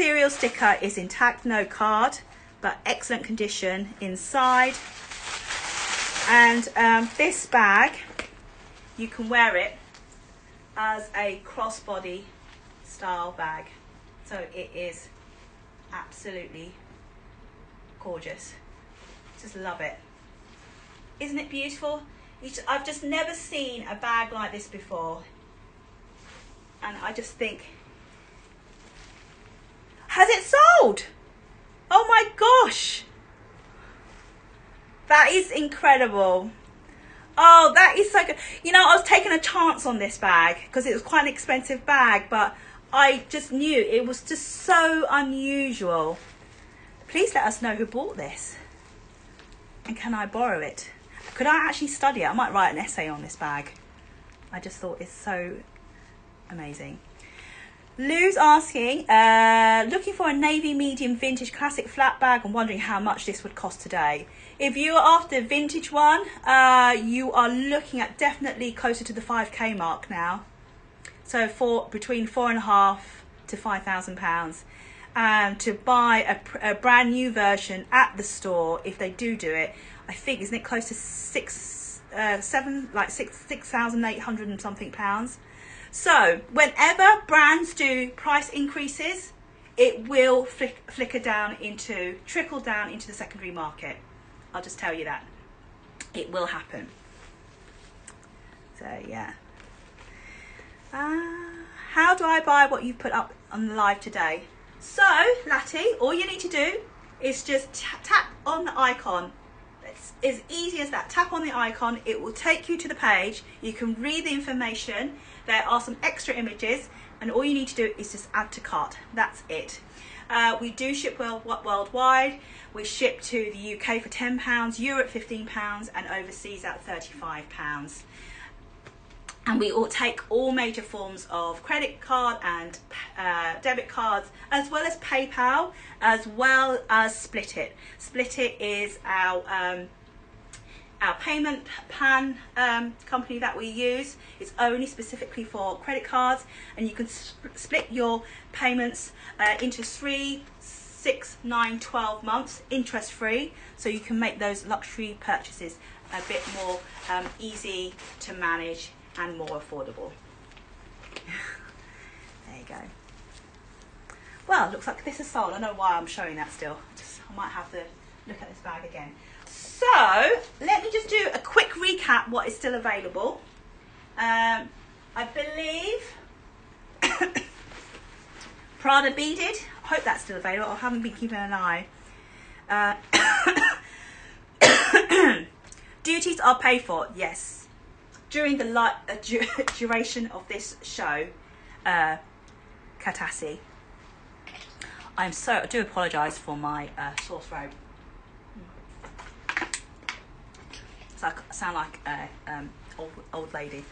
serial sticker is intact, no card, but excellent condition inside. And um, this bag, you can wear it as a crossbody style bag. So it is absolutely gorgeous. Just love it. Isn't it beautiful? I've just never seen a bag like this before. And I just think has it sold? Oh my gosh. That is incredible. Oh, that is so good. You know, I was taking a chance on this bag because it was quite an expensive bag, but I just knew it was just so unusual. Please let us know who bought this. And can I borrow it? Could I actually study it? I might write an essay on this bag. I just thought it's so amazing. Lou's asking, uh, looking for a navy medium vintage classic flap bag and wondering how much this would cost today. If you are after a vintage one, uh, you are looking at definitely closer to the 5k mark now. So for between four and a half to five thousand pounds. And to buy a, a brand new version at the store, if they do do it, I think isn't it close to six, uh, seven, like six, six thousand eight hundred and something pounds. So whenever brands do price increases, it will flick, flicker down into, trickle down into the secondary market. I'll just tell you that. It will happen. So, yeah. Uh, how do I buy what you put up on the live today? So, Lati, all you need to do is just tap on the icon. It's as easy as that. Tap on the icon, it will take you to the page. You can read the information. There are some extra images, and all you need to do is just add to cart. That's it. Uh, we do ship world, worldwide. We ship to the UK for £10, Europe £15, and overseas at £35 and we all take all major forms of credit card and uh, debit cards as well as paypal as well as Splitit Splitit is our um, our payment plan um, company that we use. It's only specifically for credit cards and you can sp- split your payments uh, into three six nine 12 months interest free so you can make those luxury purchases a bit more um, easy to manage and more affordable. there you go. Well, looks like this is sold. I don't know why I'm showing that still. I might have to look at this bag again. So, let me just do a quick recap what is still available. Um, I believe Prada beaded. I hope that's still available. I haven't been keeping an eye. Uh, duties are paid for. Yes, during the li- uh, du- duration of this show, uh, Katassi. I'm so I do apologise for my uh, sore throat. So I sound like a um, old old lady.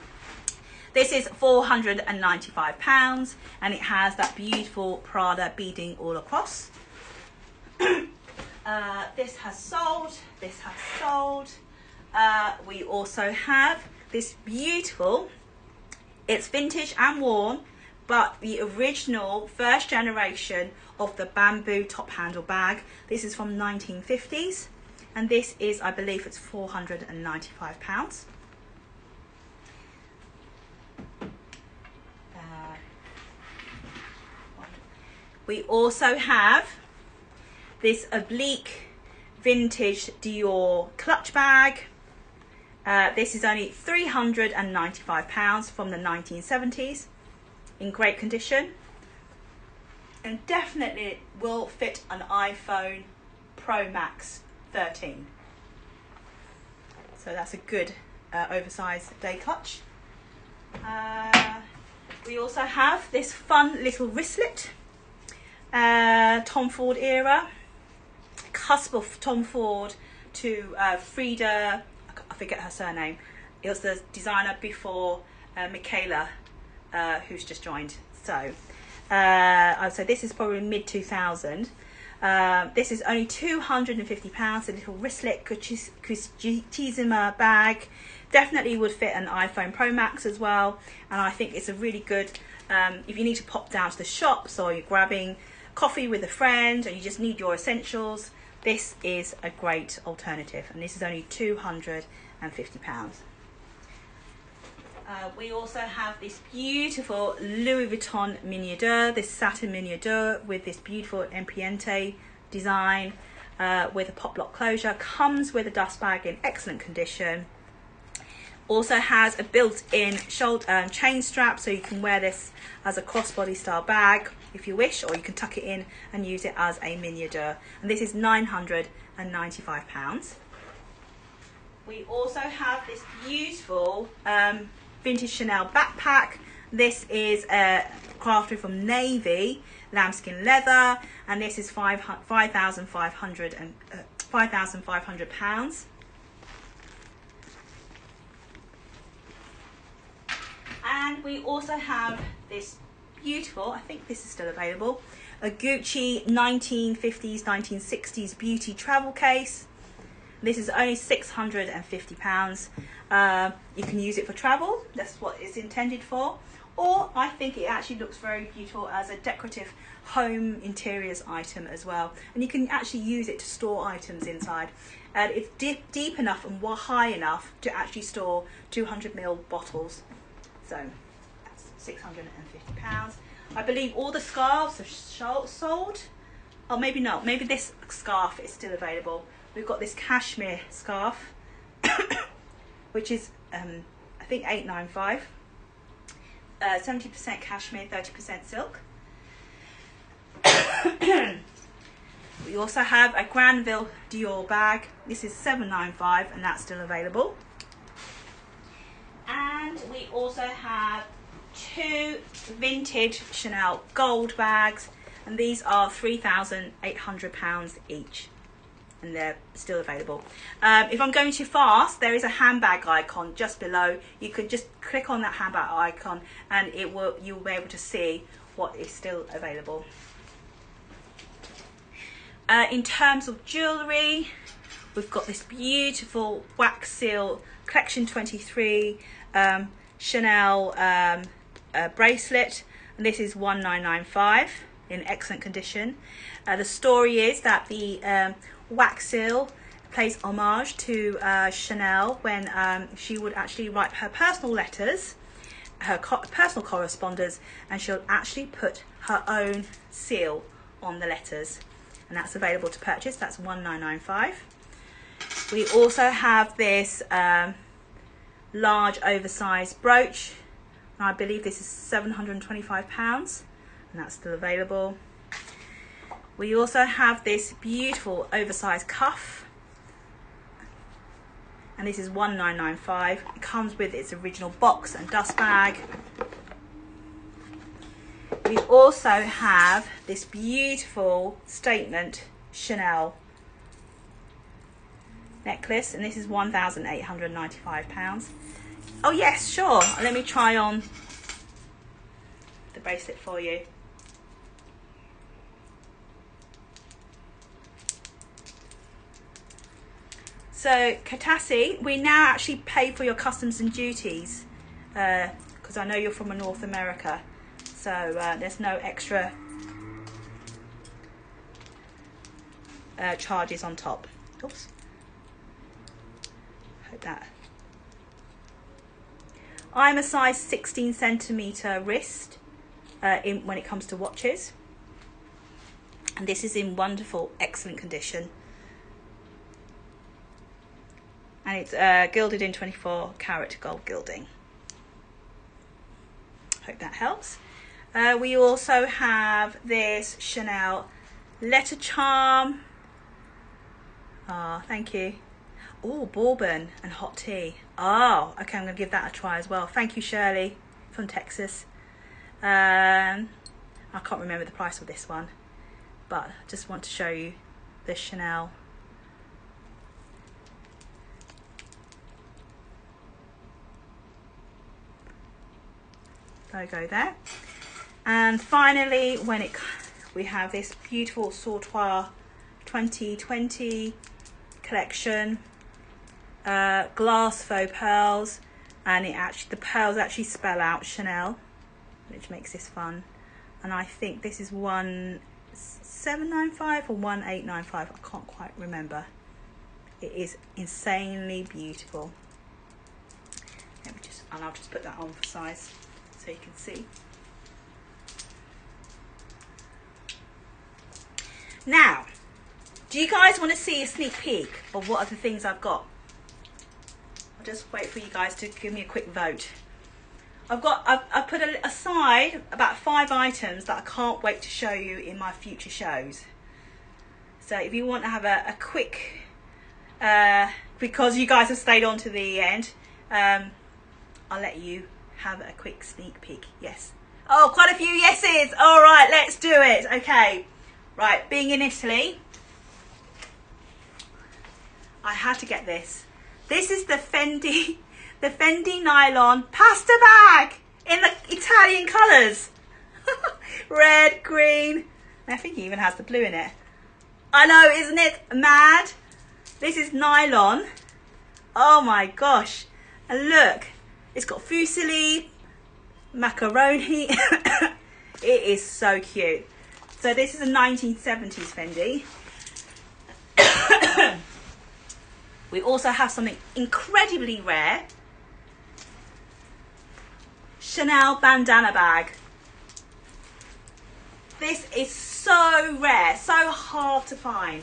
This is four hundred and ninety five pounds, and it has that beautiful Prada beading all across. uh, this has sold. This has sold. Uh, we also have this beautiful, it's vintage and worn, but the original first generation of the bamboo top handle bag. This is from 1950s and this is, I believe it's 495 pounds. Uh, we also have this oblique vintage Dior clutch bag uh, this is only £395 from the 1970s in great condition and definitely will fit an iPhone Pro Max 13. So that's a good uh, oversized day clutch. Uh, we also have this fun little wristlet, uh, Tom Ford era, cusp of Tom Ford to uh, Frida forget her surname. It was the designer before uh, Michele, uh, who's just joined. So uh, say this is probably mid 2000. Um, this is only £250, a little wristlet Guccissima bag. Definitely would fit an iPhone Pro Max as well. And I think it's a really good, um, if you need to pop down to the shops or you're grabbing coffee with a friend and you just need your essentials, this is a great alternative. And this is only 200 and fifty pounds. Uh, we also have this beautiful Louis Vuitton d'Or, this satin d'Or with this beautiful Empreinte design uh, with a pop lock closure. Comes with a dust bag in excellent condition. Also has a built-in shoulder um, chain strap, so you can wear this as a crossbody style bag if you wish, or you can tuck it in and use it as a d'Or. And this is nine hundred and ninety-five pounds we also have this beautiful um, vintage Chanel backpack. This is uh, crafted from navy lambskin leather, and this is five five thousand five hundred and uh, five thousand five hundred pounds. And we also have this beautiful, I think this is still available, a Gucci 1950s, 1960s beauty travel case. This is only £650. Uh, you can use it for travel, that's what it's intended for. Or I think it actually looks very beautiful as a decorative home interiors item as well. And you can actually use it to store items inside. And it's deep, deep enough and high enough to actually store 200ml bottles. So that's £650. I believe all the scarves are sold. Or maybe not. Maybe this scarf is still available we've got this cashmere scarf, which is um, I think eight nine five. Uh, seventy percent cashmere, thirty percent silk. we also have a Granville Dior bag. This is seven nine five, and that's still available. And we also have two vintage Chanel gold bags, and these are £3,800 each. And they're still available. Um, if I'm going too fast, there is a handbag icon just below. You can just click on that handbag icon, and it will you'll be able to see what is still available. Uh, in terms of jewellery, we've got this beautiful wax seal collection 23 um, Chanel um, uh, bracelet, and this is 1995 in excellent condition. Uh, the story is that the um, wax seal pays homage to uh, Chanel when um, she would actually write her personal letters, her co- personal correspondence, and she'll actually put her own seal on the letters. And that's available to purchase. That's 1995. We also have this um, large oversized brooch. I believe this is £725 and that's still available. We also have this beautiful oversized cuff. And this is 1995 it comes with its original box and dust bag. We also have this beautiful statement Chanel necklace. And this is 1,895 pounds. Oh yes sure. Let me try on the bracelet for you so Katassi we now actually pay for your customs and duties because uh, I know you're from North America so uh, there's no extra uh, charges on top oops hope that. I'm a size 16 centimeter wrist uh, in, when it comes to watches. And this is in wonderful, excellent condition. And it's uh, gilded in 24 carat gold gilding. Hope that helps. Uh, we also have this Chanel letter charm. Ah, oh, thank you. Oh, bourbon and hot tea. Oh, okay, I'm going to give that a try as well. Thank you, Shirley from Texas. Um, I can't remember the price of this one, but I just want to show you the Chanel. Logo there. And finally, when it we have this beautiful Sautoir 2020 collection. Uh, glass faux pearls and it actually the pearls actually spell out Chanel which makes this fun. And I think this is one seven nine five or one eight nine five I can't quite remember. It is insanely beautiful. Let me just and I'll just put that on for size so you can see now do you guys want to see a sneak peek of what other things I've got I'll just wait for you guys to give me a quick vote. I've got I've, I've put aside about five items that I can't wait to show you in my future shows. So if you want to have a, a quick, uh, because you guys have stayed on to the end, um, I'll let you have a quick sneak peek. Yes. Oh, quite a few yeses. All right, let's do it. Okay. Right, being in Italy, I had to get this. This is the Fendi, the Fendi nylon pasta bag in the Italian colours. Red, green, I think he even has the blue in it. I know, isn't it mad? This is nylon. Oh my gosh. And look, it's got fusilli, macaroni. it is so cute. So this is a 1970s Fendi. We also have something incredibly rare. Chanel bandana bag. This is so rare, so hard to find.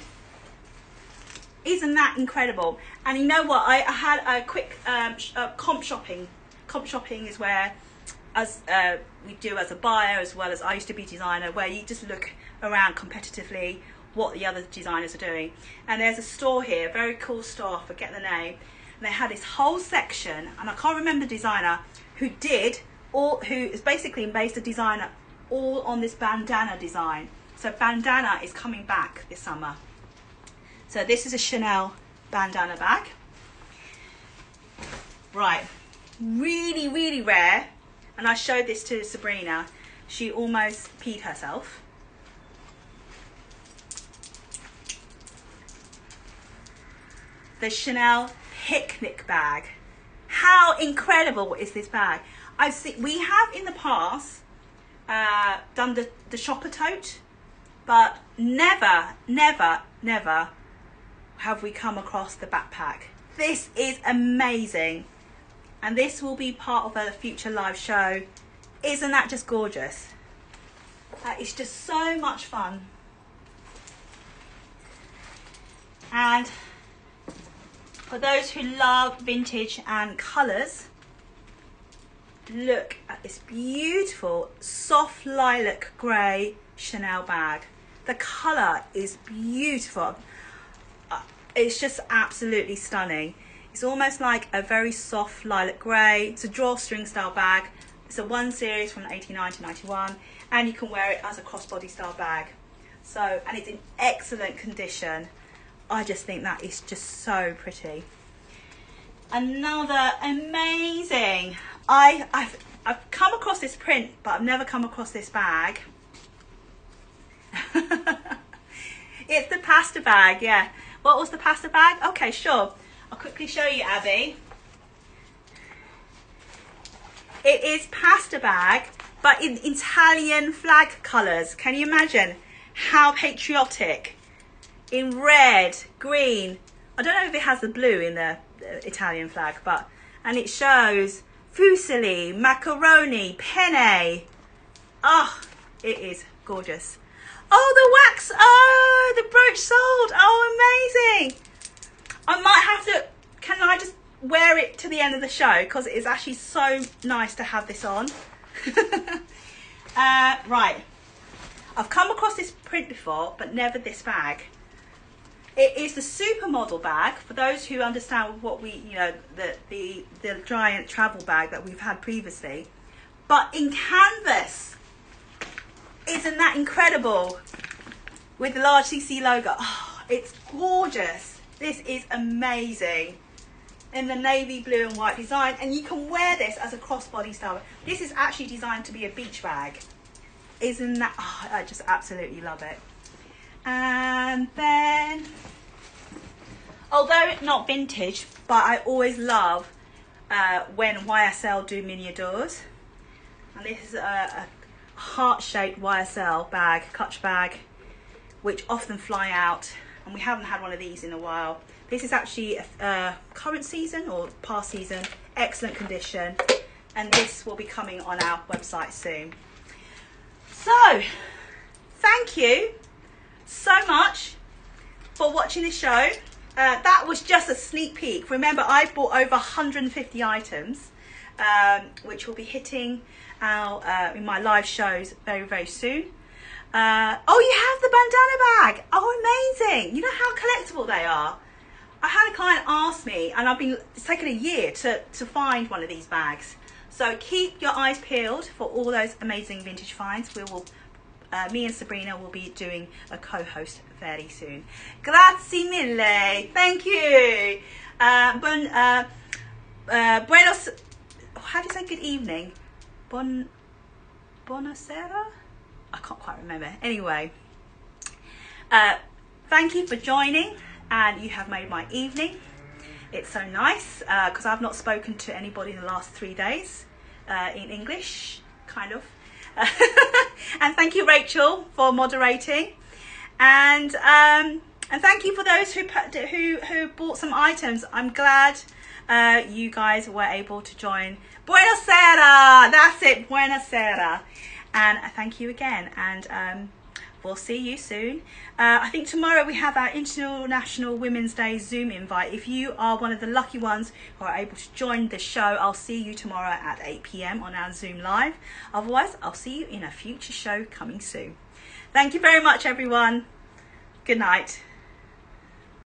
Isn't that incredible? And you know what? I, I had a quick um, sh- uh, comp shopping. Comp shopping is where, as uh, we do as a buyer as well as I used to be designer, where you just look around competitively what the other designers are doing. And there's a store here, a very cool store. I forget the name. And they had this whole section, and I can't remember the designer who did all. Who is basically based a designer all on this bandana design. So bandana is coming back this summer. So this is a Chanel bandana bag. Right, really, really rare. And I showed this to Sabrina. She almost peed herself. The Chanel picnic bag. How incredible is this bag? I've seen, we have in the past uh, done the, the shopper tote, but never, never, never have we come across the backpack. This is amazing. And this will be part of a future live show. Isn't that just gorgeous? Is just so much fun. And for those who love vintage and colours, look at this beautiful soft lilac grey Chanel bag. The colour is beautiful. Uh, It's just absolutely stunning. It's almost like a very soft lilac grey. It's a drawstring style bag. It's a one series from 89 to 91 and you can wear it as a crossbody style bag. So, and it's in excellent condition. I just think that is just so pretty. Another amazing. I I've I've come across this print, but I've never come across this bag. it's the pasta bag, yeah. What was the pasta bag? Okay, sure. I'll quickly show you, Abby. It is pasta bag, but in Italian flag colours. Can you imagine how patriotic? In red, green. I don't know if it has the blue in the Italian flag, but and it shows fusilli, macaroni, penne. Oh, it is gorgeous. Oh, the wax. Oh, the brooch sold. Oh, amazing. I might have to. Can I just wear it to the end of the show because it is actually so nice to have this on. uh, right. I've come across this print before, but never this bag. It is the supermodel bag for those who understand what we, you know, the the the giant travel bag that we've had previously, but in canvas. Isn't that incredible? With the large CC logo. Oh, it's gorgeous. This is amazing. In the navy blue and white design, and you can wear this as a crossbody style. This is actually designed to be a beach bag. Isn't that? Oh, I just absolutely love it. And then, although not vintage, but I always love uh, when YSL do mini adores. And this is a, a heart-shaped YSL bag, clutch bag, which often fly out. And we haven't had one of these in a while. This is actually a, a current season or past season, excellent condition. And this will be coming on our website soon. So, thank you so much for watching this show. Uh, that was just a sneak peek. Remember, I bought over 150 items, um, which will be hitting our uh, in my live shows very, very soon. Uh, oh, you have the bandana bag. Oh, amazing. You know how collectible they are. I had a client ask me, and I've been, it's taken a year to, to find one of these bags. So keep your eyes peeled for all those amazing vintage finds. We will uh, me and Sabrina will be doing a co-host very soon. Grazie mille. Thank you. Uh, bon, uh, uh, buenos. How do you say good evening? Bon. Buonasera. I can't quite remember. Anyway, uh, thank you for joining, and you have made my evening. It's so nice because I've not spoken to anybody in the last three days uh, in English, kind of. and thank you, Rachel, for moderating. And um, and thank you for those who who who bought some items. I'm glad uh, you guys were able to join. Buonasera. That's it. Buonasera. And thank you again. And um, we'll see you soon. Uh, I think tomorrow we have our International Women's Day Zoom invite. If you are one of the lucky ones who are able to join the show, I'll see you tomorrow at 8 pm on our Zoom Live. Otherwise, I'll see you in a future show coming soon. Thank you very much, everyone. Good night.